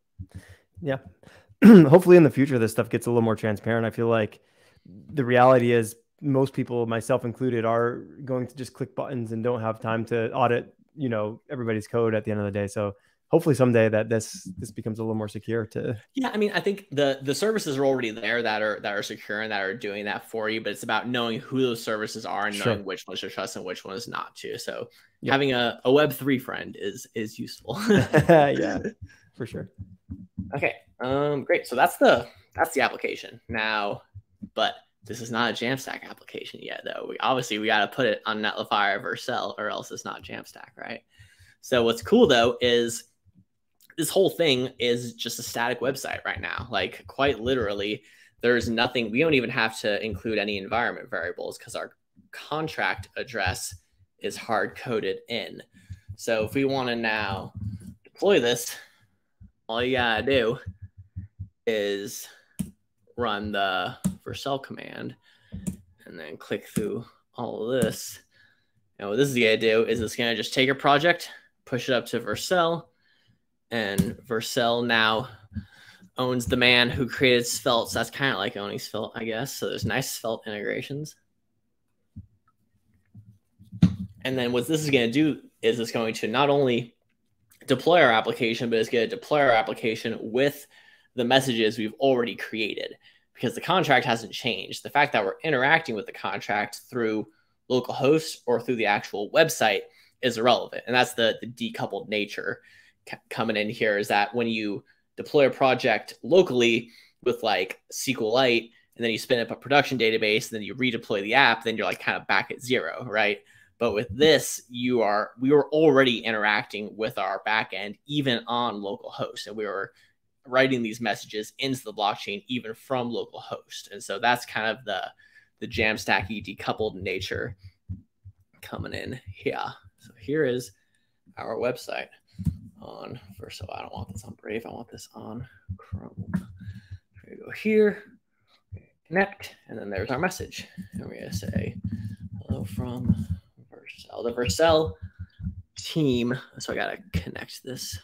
B: Yeah. Hopefully in the future, this stuff gets a little more transparent. I feel like the reality is most people, myself included, are going to just click buttons and don't have time to audit, you know, everybody's code at the end of the day. So hopefully someday that this this becomes a little more secure to
A: yeah i mean i think the the services are already there that are that are secure and that are doing that for you but it's about knowing who those services are and knowing which ones to trust and which ones not to. So having a, a web3 friend is is useful.
B: Yeah for sure.
A: Okay um great. So that's the that's the application. Now but this is not a Jamstack application yet, though. We obviously we got to put it on Netlify or Vercel, or else it's not Jamstack, right? So what's cool though is this whole thing is just a static website right now. Like quite literally, there's nothing, we don't even have to include any environment variables because our contract address is hard coded in. So if we want to now deploy this, all you gotta do is run the vercel command and then click through all of this. And what this is gonna do is it's gonna just take a project, push it up to Vercel, and Vercel now owns the man who created Svelte. So that's kind of like owning Svelte, I guess. So there's nice Svelte integrations. And then what this is going to do is it's going to not only deploy our application, but it's going to deploy our application with the messages we've already created because the contract hasn't changed. The fact that we're interacting with the contract through localhost or through the actual website is irrelevant. And that's the, the decoupled nature coming in here is that when you deploy a project locally with like SQLite and then you spin up a production database and then you redeploy the app, then you're like kind of back at zero, right? But with this, you are we were already interacting with our backend even on localhost, and we were writing these messages into the blockchain even from localhost. And so that's kind of the the Jamstack decoupled nature coming in here. So here is our website on first of all, I don't want this on Brave. I want this on Chrome. We go here, connect, and then there's our message. And we're gonna say hello from Vercel. The Vercel team. So I gotta connect this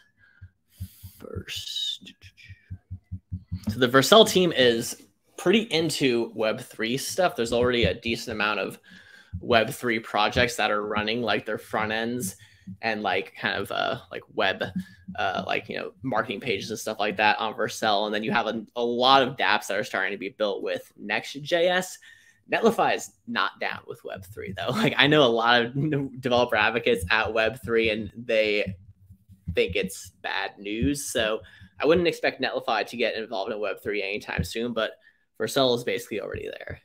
A: first. So the Vercel team is pretty into Web3 stuff. There's already a decent amount of Web3 projects that are running, like their front ends and like kind of uh, like web, uh, like you know marketing pages and stuff like that on Vercel. And then you have a, a lot of DApps that are starting to be built with Next.js. Netlify is not down with Web3 though. Like I know a lot of developer advocates at Web3 and they think it's bad news. So I wouldn't expect Netlify to get involved in Web3 anytime soon, but Vercel is basically already there.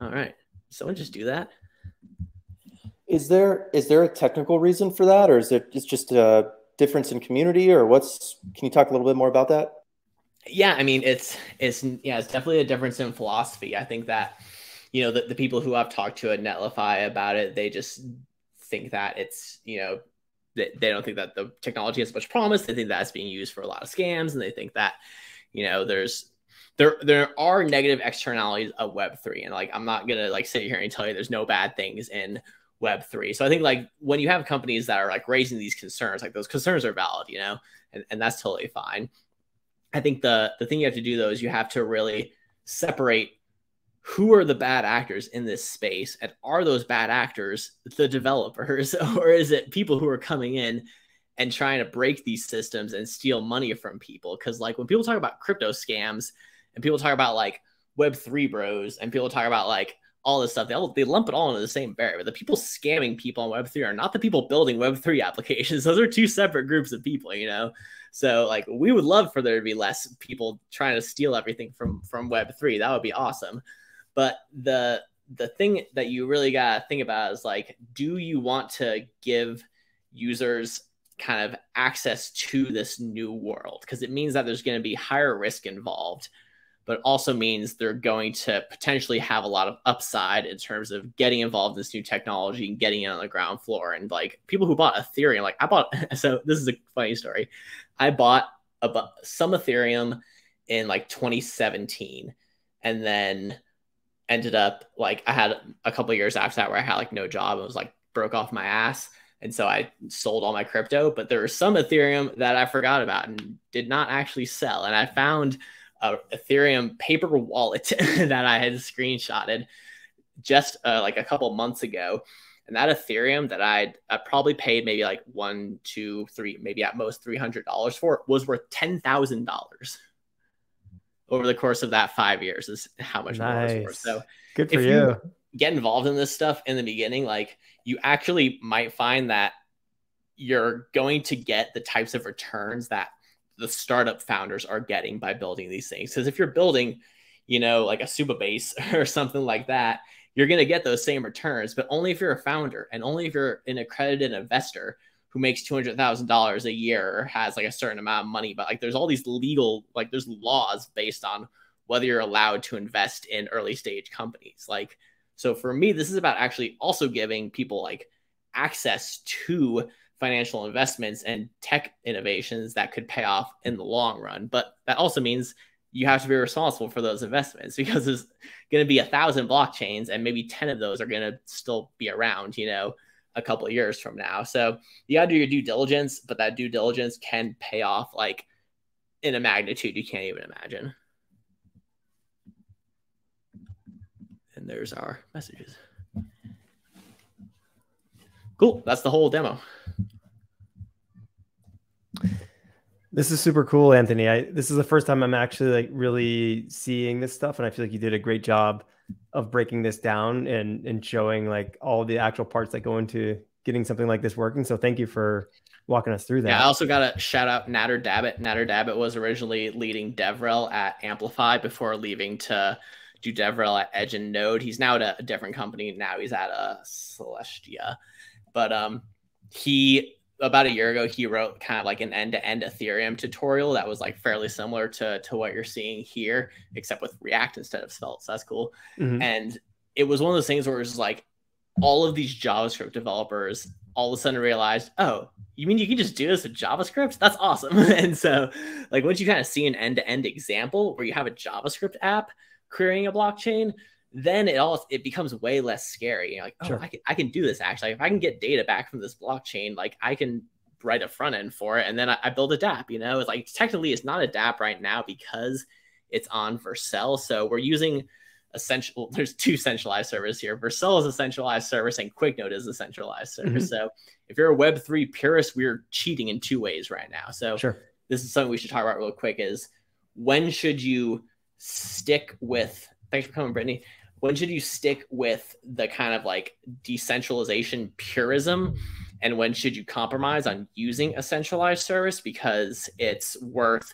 A: All right. Someone just do that.
C: Is there is there a technical reason for that, or is it it's just a difference in community, or what's? Can you talk a little bit more about that?
A: Yeah, I mean it's it's yeah it's definitely a difference in philosophy. I think that you know the, the people who I've talked to at Netlify about it, they just think that it's you know they, they don't think that the technology has much promise. They think that it's being used for a lot of scams, and they think that you know there's there there are negative externalities of Web three, and like I'm not gonna like sit here and tell you there's no bad things in Web three. So I think like when you have companies that are like raising these concerns, like those concerns are valid, you know, and, and that's totally fine. I think the the thing you have to do though is you have to really separate who are the bad actors in this space and are those bad actors the developers or is it people who are coming in and trying to break these systems and steal money from people? Because like when people talk about crypto scams and people talk about like web3 bros and people talk about like all this stuff they all they lump it all into the same barrel but the people scamming people on web3 are not the people building web3 applications. Those are two separate groups of people you know? So like we would love for there to be less people trying to steal everything from from web3 that would be awesome but the the thing that you really got to think about is like, do you want to give users kind of access to this new world? Because it means that there's going to be higher risk involved, but also means they're going to potentially have a lot of upside in terms of getting involved in this new technology and getting it on the ground floor. And like people who bought Ethereum, like I bought, so this is a funny story. I bought a, some Ethereum in like 2017. And then ended up like I had a couple years after that where I had like no job and was like broke off my ass. And so I sold all my crypto, but there was some Ethereum that I forgot about and did not actually sell. And I found a Ethereum paper wallet that I had screenshotted just uh, like a couple months ago. And that Ethereum that I'd I probably paid maybe like one, two, three, maybe at most three hundred dollars for was worth ten thousand dollars over the course of that five years is how much nice. more worth. So
B: good for you. you
A: get involved in this stuff in the beginning, like you actually might find that you're going to get the types of returns that the startup founders are getting by building these things. Because if you're building, you know, like a Supabase or something like that, you're going to get those same returns, but only if you're a founder and only if you're an accredited investor who makes two hundred thousand dollars a year has like a certain amount of money, but like there's all these legal like there's laws based on whether you're allowed to invest in early stage companies. Like, so for me, this is about actually also giving people like access to financial investments and tech innovations that could pay off in the long run. But that also means you have to be responsible for those investments because there's going to be a thousand blockchains and maybe 10 of those are going to still be around, you know, a couple of years from now. So you got to do your due diligence, but that due diligence can pay off like in a magnitude you can't even imagine. And there's our messages. Cool. That's the whole demo.
B: This is super cool, Anthony. I this is the first time I'm actually like really seeing this stuff, and I feel like you did a great job of breaking this down and and showing like all the actual parts that go into getting something like this working. So thank you for walking us through that.
A: Yeah, I also got to shout out Nader Dabit. Nader Dabit was originally leading DevRel at Amplify before leaving to do DevRel at Edge and Node. He's now at a different company. Now he's at a uh, Celestia, but um, he about a year ago he wrote kind of like an end-to-end ethereum tutorial that was like fairly similar to to what you're seeing here except with react instead of svelte so that's cool. Mm-hmm. and it was one of those things where it was like all of these javascript developers all of a sudden realized oh you mean you can just do this with javascript? That's awesome. And so like once you kind of see an end-to-end example where you have a javascript app querying a blockchain then it all it becomes way less scary. You're like, oh, sure. I can I can do this actually. If I can get data back from this blockchain, like I can write a front end for it, and then I, I build a DApp. You know, it's like technically it's not a DApp right now because it's on Vercel. So we're using essential. There's two centralized servers here. Vercel is a centralized service, and QuickNode is a centralized service. Mm-hmm. So if you're a Web three purist, we're cheating in two ways right now. So
B: sure.
A: this is something we should talk about real quick. Is when should you stick with? Thanks for coming, Brittany when should you stick with the kind of like decentralization purism? And when should you compromise on using a centralized service because it's worth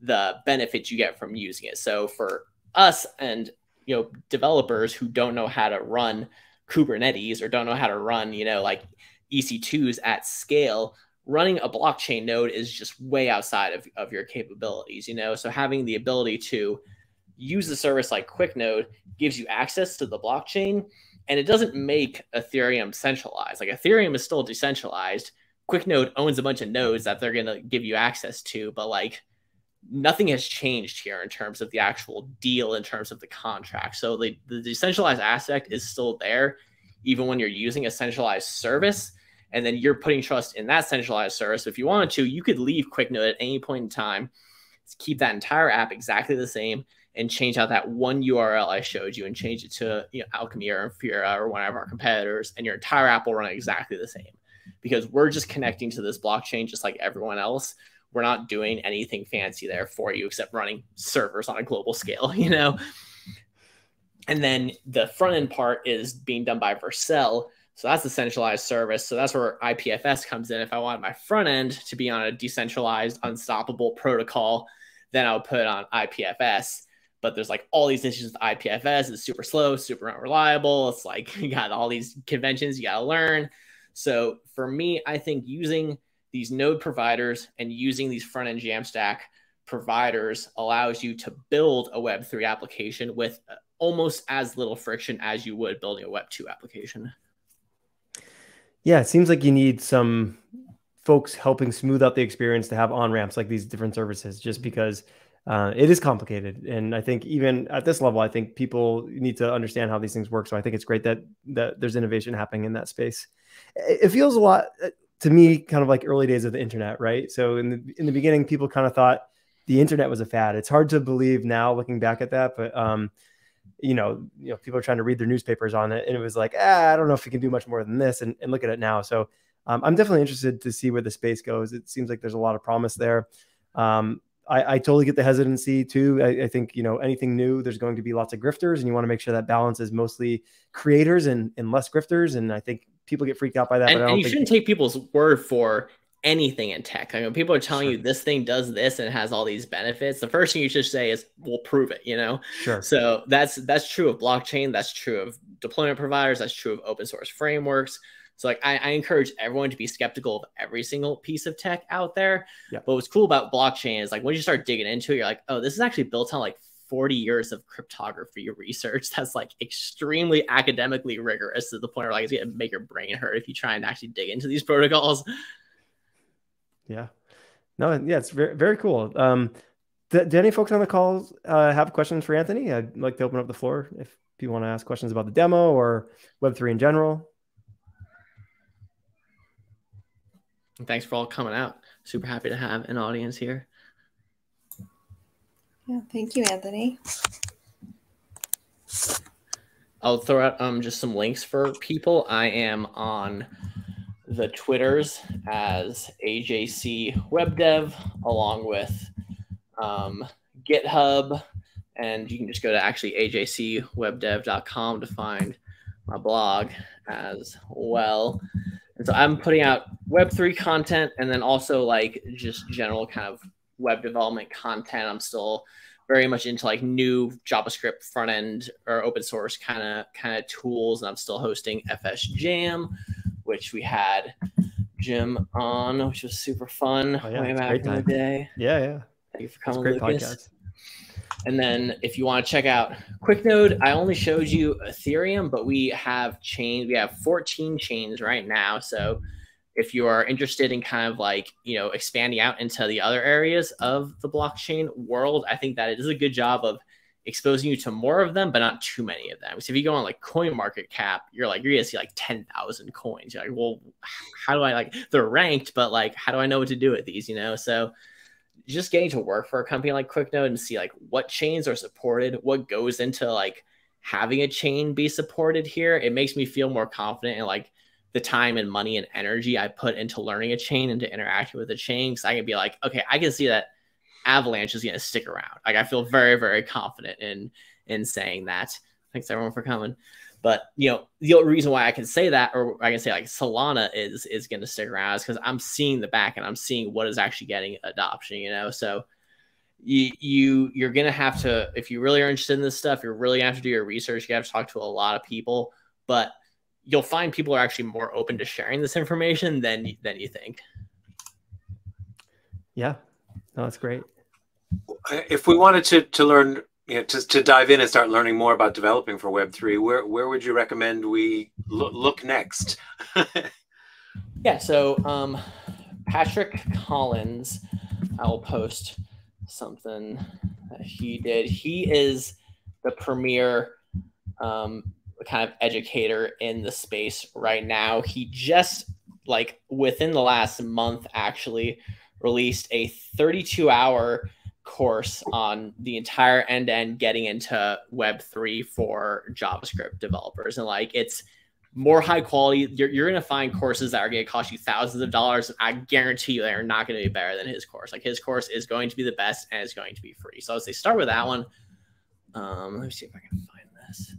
A: the benefits you get from using it? So for us and you know developers who don't know how to run kubernetes or don't know how to run you know like ec2s at scale running a blockchain node is just way outside of, of your capabilities you know? So having the ability to use a service like QuickNode gives you access to the blockchain and it doesn't make Ethereum centralized. Like Ethereum is still decentralized. QuickNode owns a bunch of nodes that they're going to give you access to, but like nothing has changed here in terms of the actual deal, in terms of the contract. So the, the decentralized aspect is still there, even when you're using a centralized service. And then you're putting trust in that centralized service. If you wanted to, you could leave QuickNode at any point in time, keep that entire app exactly the same, and change out that one URL I showed you and change it to you know, Alchemy or Infura or one of our competitors, and your entire app will run exactly the same because we're just connecting to this blockchain just like everyone else. We're not doing anything fancy there for you except running servers on a global scale, you know? And then the front end part is being done by Vercel. So that's the centralized service. So that's where IPFS comes in. If I want my front end to be on a decentralized, unstoppable protocol, then I would put it on IPFS but there's like all these issues with IPFS. It's super slow, super unreliable. It's like you got all these conventions you got to learn. So for me, I think using these node providers and using these front end Jamstack providers allows you to build a Web3 application with uh, almost as little friction as you would building a Web2 application.
B: Yeah, it seems like you need some folks helping smooth out the experience to have on ramps like these different services, just because uh, it is complicated and i think even at this level i think people need to understand how these things work. So i think it's great that that there's innovation happening in that space. It feels a lot uh, to me kind of like early days of the internet right? So in the in the beginning people kind of thought the internet was a fad. It's hard to believe now looking back at that but um you know you know people are trying to read their newspapers on it and it was like ah, i don't know if we can do much more than this and, and look at it now. So um, i'm definitely interested to see where the space goes. It seems like there's a lot of promise there. Um, I, I totally get the hesitancy too. I, I, think you know anything new, there's going to be lots of grifters, and you want to make sure that balance is mostly creators and, and less grifters. And I think people get freaked out by that.
A: And,
B: and
A: you shouldn't take people's word for anything in tech. I mean, people are telling sure. you this thing does this and has all these benefits. The first thing you should say is, "We'll prove it." You know.
B: Sure.
A: So that's that's true of blockchain. That's true of deployment providers. That's true of open source frameworks. So like I, I, encourage everyone to be skeptical of every single piece of tech out there.
B: Yeah.
A: But what's cool about blockchain is like when you start digging into it, you're like, oh, this is actually built on like 40 years of cryptography research that's like extremely academically rigorous to the point where like it's gonna make your brain hurt if you try and actually dig into these protocols.
B: Yeah. No, yeah, it's very very cool. Um, do, do any folks on the calls uh, have questions for Anthony? I'd like to open up the floor if people want to ask questions about the demo or Web3 in general.
A: Thanks for all coming out. Super happy to have an audience here.
D: Yeah, thank you, Anthony.
A: I'll throw out um, just some links for people. I am on the Twitters as AJC Web Dev, along with um, GitHub, and you can just go to actually ajcwebdev.com to find my blog as well. And so I'm putting out Web3 content and then also like just general kind of web development content. I'm still very much into like new JavaScript front end or open source kind of kind of tools. And I'm still hosting FS Jam, which we had Jim on, which was super fun
B: Oh, yeah,
A: way back in the day.
B: Yeah, yeah.
A: Thank you for coming,
B: great
A: Lucas.
B: podcast.
A: And then if you want to check out QuickNode, I only showed you Ethereum, but we have chains. We have 14 chains right now. So if you are interested in kind of like, you know, expanding out into the other areas of the blockchain world, I think that it does a good job of exposing you to more of them, but not too many of them. So if you go on like coin market cap, you're like, you're gonna see like 10,000 coins. You're like, well, how do I like, they're ranked, but like, how do I know what to do with these, you know? So just getting to work for a company like QuickNode and see like what chains are supported, what goes into like having a chain be supported here, it makes me feel more confident in like the time and money and energy I put into learning a chain and to interacting with the chain. Cause I can be like, okay, I can see that Avalanche is to stick around. Like I feel very, very confident in in saying that. Thanks everyone for coming. But you know, the only reason why I can say that, or I can say like Solana is is going to stick around, is because I'm seeing the back and I'm seeing what is actually getting adoption. You know, so you you you're going to have to, if you really are interested in this stuff, you're really going to have to do your research. You have to talk to a lot of people, but you'll find people are actually more open to sharing this information than than you think.
B: Yeah. No, that's great.
E: If we wanted to to learn, you know, to, to dive in and start learning more about developing for Web three, where where would you recommend we lo- look next?
A: Yeah, so um, Patrick Collins, I will post something that he did. He is the premier um, kind of educator in the space right now. He just, like, within the last month, actually released a 32 hour course on the entire end to end getting into Web3 for JavaScript developers. And, like, it's more high quality. You're, you're going to find courses that are going to cost you thousands of dollars. I guarantee you they are not going to be better than his course. Like his course is going to be the best and it's going to be free. So I would say start with that one. Um, let me see if I can find this.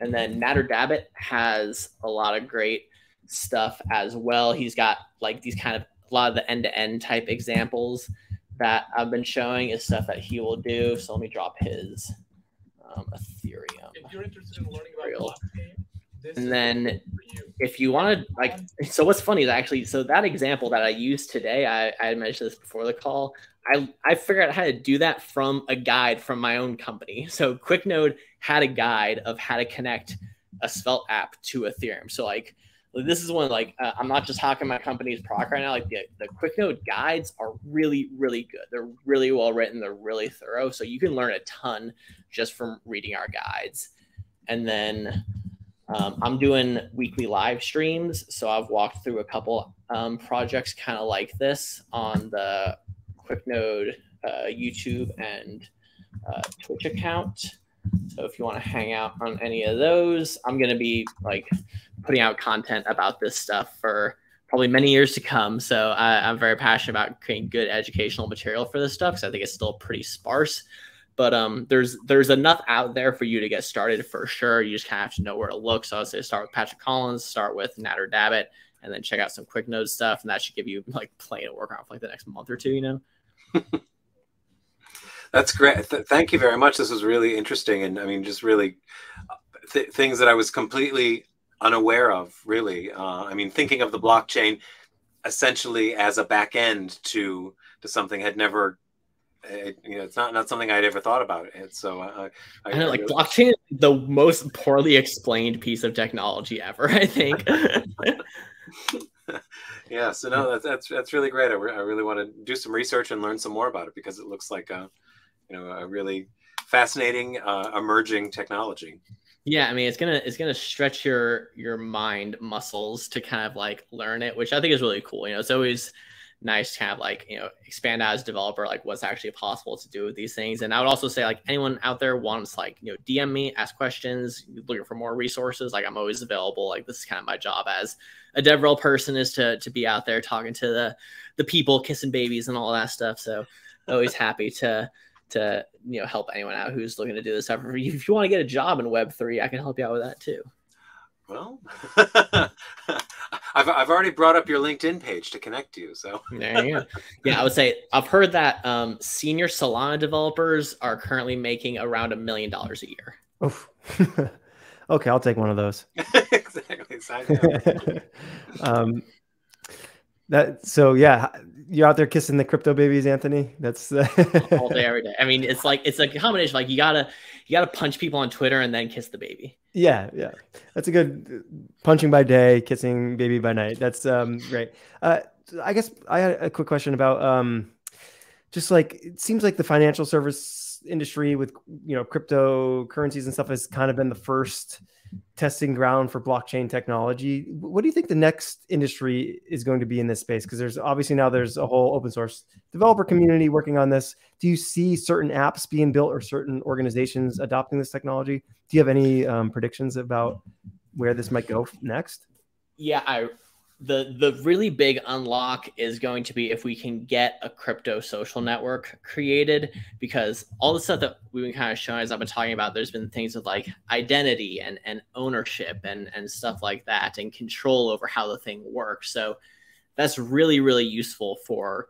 A: And then Nader Dabit has a lot of great stuff as well. He's got like these kind of a lot of the end to end type examples that I've been showing is stuff that he will do. So let me drop his um, Ethereum.
F: If you're interested in learning about blockchain, this
A: And then if you want to like so what's funny is actually so that example that i used today i, I mentioned this before the call. I i figured out how to do that from a guide from my own company. So quicknode had a guide of how to connect a svelte app to ethereum. So like this is one like uh, i'm not just talking my company's product right now like the, the quicknode guides are really really good they're really well written they're really thorough so you can learn a ton just from reading our guides and then um, I'm doing weekly live streams, so I've walked through a couple um, projects kind of like this on the QuickNode uh, YouTube and uh, Twitch account. So if you want to hang out on any of those, I'm going to be like putting out content about this stuff for probably many years to come. So I, I'm very passionate about creating good educational material for this stuff because I think it's still pretty sparse but um, there's there's enough out there for you to get started for sure. You just kind of have to know where to look. So I'd say start with Patrick Collins, start with Nader Dabit, and then check out some QuickNode stuff, and that should give you like plenty to work on for like the next month or two. You know.
E: That's great. Th- thank you very much. This was really interesting, and I mean, just really th- things that I was completely unaware of. Really, uh, I mean, thinking of the blockchain essentially as a back end to to something had never it, you know, it's not not something I'd ever thought about. And so uh,
A: I, I know, like really... blockchain the most poorly explained piece of technology ever. I think.
E: yeah. So no, that's that's that's really great. I, re- I really want to do some research and learn some more about it because it looks like a, you know, a really fascinating uh, emerging technology.
A: Yeah, I mean, it's gonna it's gonna stretch your your mind muscles to kind of like learn it, which I think is really cool. You know, it's always nice to kind of like you know expand as a developer like what's actually possible to do with these things and i would also say like anyone out there wants like you know dm me ask questions looking for more resources like i'm always available like this is kind of my job as a devrel person is to to be out there talking to the the people kissing babies and all that stuff so always happy to to you know help anyone out who's looking to do this if you want to get a job in web3 i can help you out with that too
E: well, I've, I've already brought up your LinkedIn page to connect you. So
A: there you go. Yeah, I would say I've heard that um, senior Solana developers are currently making around a million dollars a year.
B: Oof. okay, I'll take one of those. exactly. um, that so yeah, you're out there kissing the crypto babies, Anthony. That's uh...
A: all day, every day. I mean, it's like it's a combination. Like you gotta you gotta punch people on Twitter and then kiss the baby.
B: Yeah, yeah, that's a good punching by day, kissing baby by night. That's um great. Uh, I guess I had a quick question about um, just like it seems like the financial service industry with you know cryptocurrencies and stuff has kind of been the first testing ground for blockchain technology. What do you think the next industry is going to be in this space? Because there's obviously now there's a whole open source developer community working on this. Do you see certain apps being built or certain organizations adopting this technology? Do you have any um, predictions about where this might go next?
A: Yeah, I the the really big unlock is going to be if we can get a crypto social network created because all the stuff that we've been kind of showing as I've been talking about there's been things with like identity and and ownership and and stuff like that and control over how the thing works. So that's really really useful for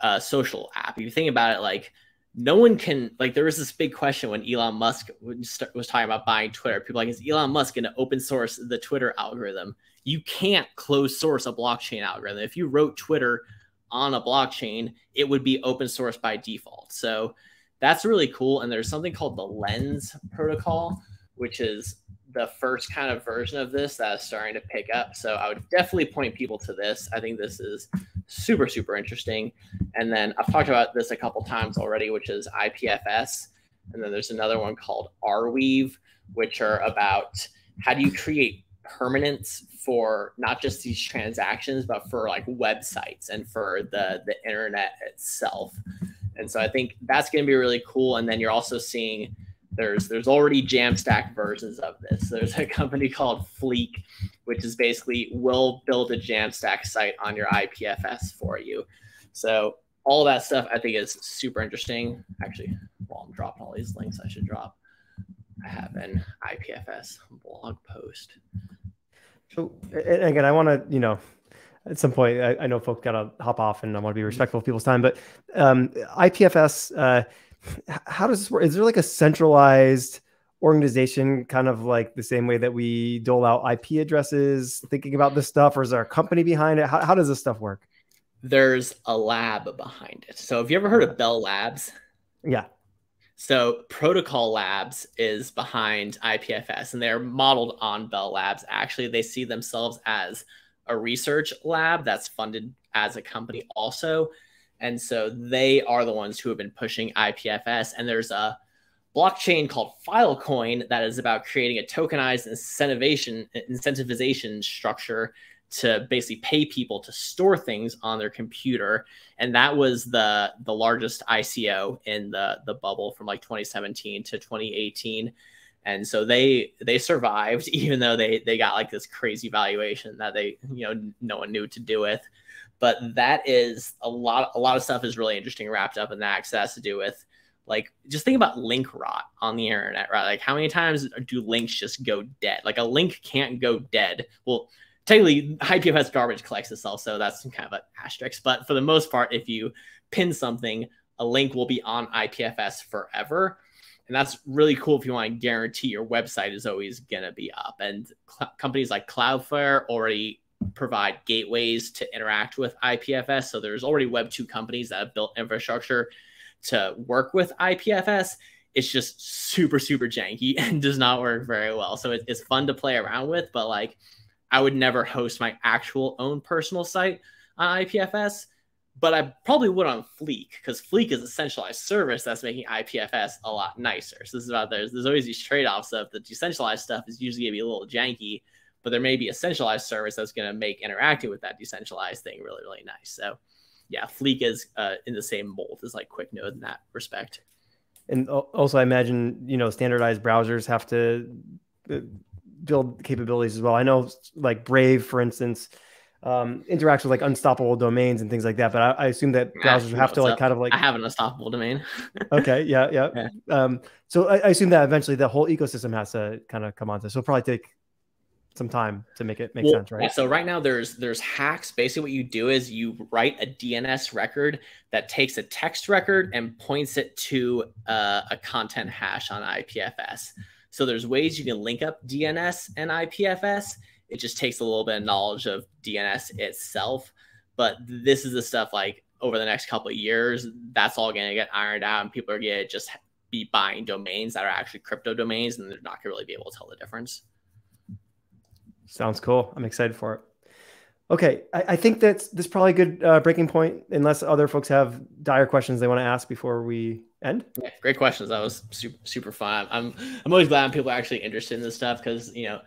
A: a social app. If you think about it like no one can like there was this big question when Elon Musk was talking about buying Twitter. People like is Elon Musk going to open source the Twitter algorithm you can't close source a blockchain algorithm. If you wrote Twitter on a blockchain, it would be open source by default. So that's really cool. And there's something called the Lens protocol, which is the first kind of version of this that is starting to pick up. So I would definitely point people to this. I think this is super, super interesting. And then I've talked about this a couple times already, which is IPFS. And then there's another one called Arweave, which are about how do you create permanence for not just these transactions, but for like websites and for the the internet itself. And so I think that's going to be really cool. And then you're also seeing there's there's already Jamstack versions of this. There's a company called Fleek, which is basically will build a Jamstack site on your IPFS for you. So all that stuff I think is super interesting. Actually, while I'm dropping all these links, I should drop. I have an IPFS blog post.
B: So again, I want to, you know, at some point, I, I know folks got to hop off, and I want to be respectful of people's time. But um, IPFS, uh, how does this work? Is there like a centralized organization, kind of like the same way that we dole out IP addresses, thinking about this stuff, or is there a company behind it? How, how does this stuff work?
A: There's a lab behind it. So, have you ever heard of Bell Labs?
B: Yeah.
A: So Protocol Labs is behind IPFS and they're modeled on Bell Labs. Actually, they see themselves as a research lab that's funded as a company also. And so they are the ones who have been pushing IPFS. And there's a blockchain called Filecoin that is about creating a tokenized incentivization incentivization structure to basically pay people to store things on their computer. And that was the the largest ICO in the the bubble from like 2017 to 2018 and so they they survived even though they they got like this crazy valuation that they you know no one knew to do with. But that is a lot a lot of stuff is really interesting wrapped up in that because that has to do with like just think about link rot on the internet right? Like how many times do links just go dead? Like a link can't go dead. Well technically IPFS garbage collects itself, so that's some kind of an asterisk. But for the most part, if you pin something, a link will be on IPFS forever. And that's really cool if you want to guarantee your website is always going to be up. And companies like Cloudflare already provide gateways to interact with IPFS. So there's already Web2 companies that have built infrastructure to work with IPFS, it's just super super janky and does not work very well. So it, it's fun to play around with, but like I would never host my actual own personal site on IPFS. But I probably would on Fleek because Fleek is a centralized service that's making IPFS a lot nicer. So this is about there's there's always these trade offs of the decentralized stuff is usually gonna be a little janky, but there may be a centralized service that's gonna make interacting with that decentralized thing really really nice. So yeah, Fleek is uh, in the same mold as like QuickNode in that respect.
B: And also, I imagine you know standardized browsers have to uh, build capabilities as well. I know like Brave, for instance, um, interacts with like unstoppable domains and things like that. But I, I assume that browsers have to like
A: up.
B: kind of like
A: I have an unstoppable domain.
B: okay, yeah, yeah. yeah. Um, so I, I, assume that eventually the whole ecosystem has to kind of come onto. So probably take some time to make it make well, sense, right?
A: Yeah, so right now there's there's hacks. Basically, what you do is you write a DNS record that takes a text record and points it to uh, a content hash on IPFS. So there's ways you can link up DNS and IPFS. It just takes a little bit of knowledge of DNS itself. But this is the stuff like over the next couple of years, that's all going to get ironed out, and people are going to just be buying domains that are actually crypto domains, and they're not going to really be able to tell the difference.
B: Sounds cool. I'm excited for it. Okay, I, I think that's this is probably a good uh, breaking point. Unless other folks have dire questions they want to ask before we end.
A: Yeah, great questions. That was super super fun. I'm I'm always glad people are actually interested in this stuff because you know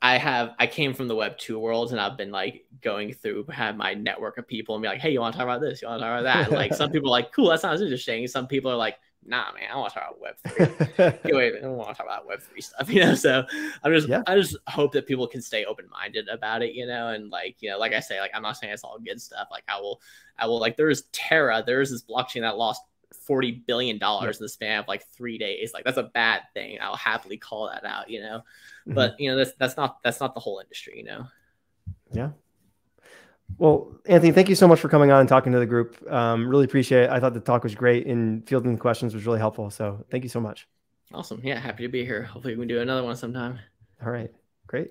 A: I have I came from the web two world and I've been like going through have my network of people and be like, hey, you want to talk about this? You want to talk about that? And, like some people are like, cool, that sounds interesting. Some people are like, nah, man, I want to talk about Web three. Wait, I don't want to talk about Web three stuff, you know. So I just, yeah. I just hope that people can stay open minded about it, you know, and like, you know, like I say, like I'm not saying it's all good stuff. Like I will, I will, like there's Terra, there's this blockchain that lost forty billion dollars in the span of like three days. Like that's a bad thing. I'll happily call that out, you know. Mm-hmm. But you know, that's that's not that's not the whole industry, you know.
B: Yeah, well, Anthony, thank you so much for coming on and talking to the group. Um, really appreciate it. I thought the talk was great and fielding the questions was really helpful. So thank you so much.
A: Awesome. Yeah, happy to be here. Hopefully we can do another one sometime.
B: All right. Great.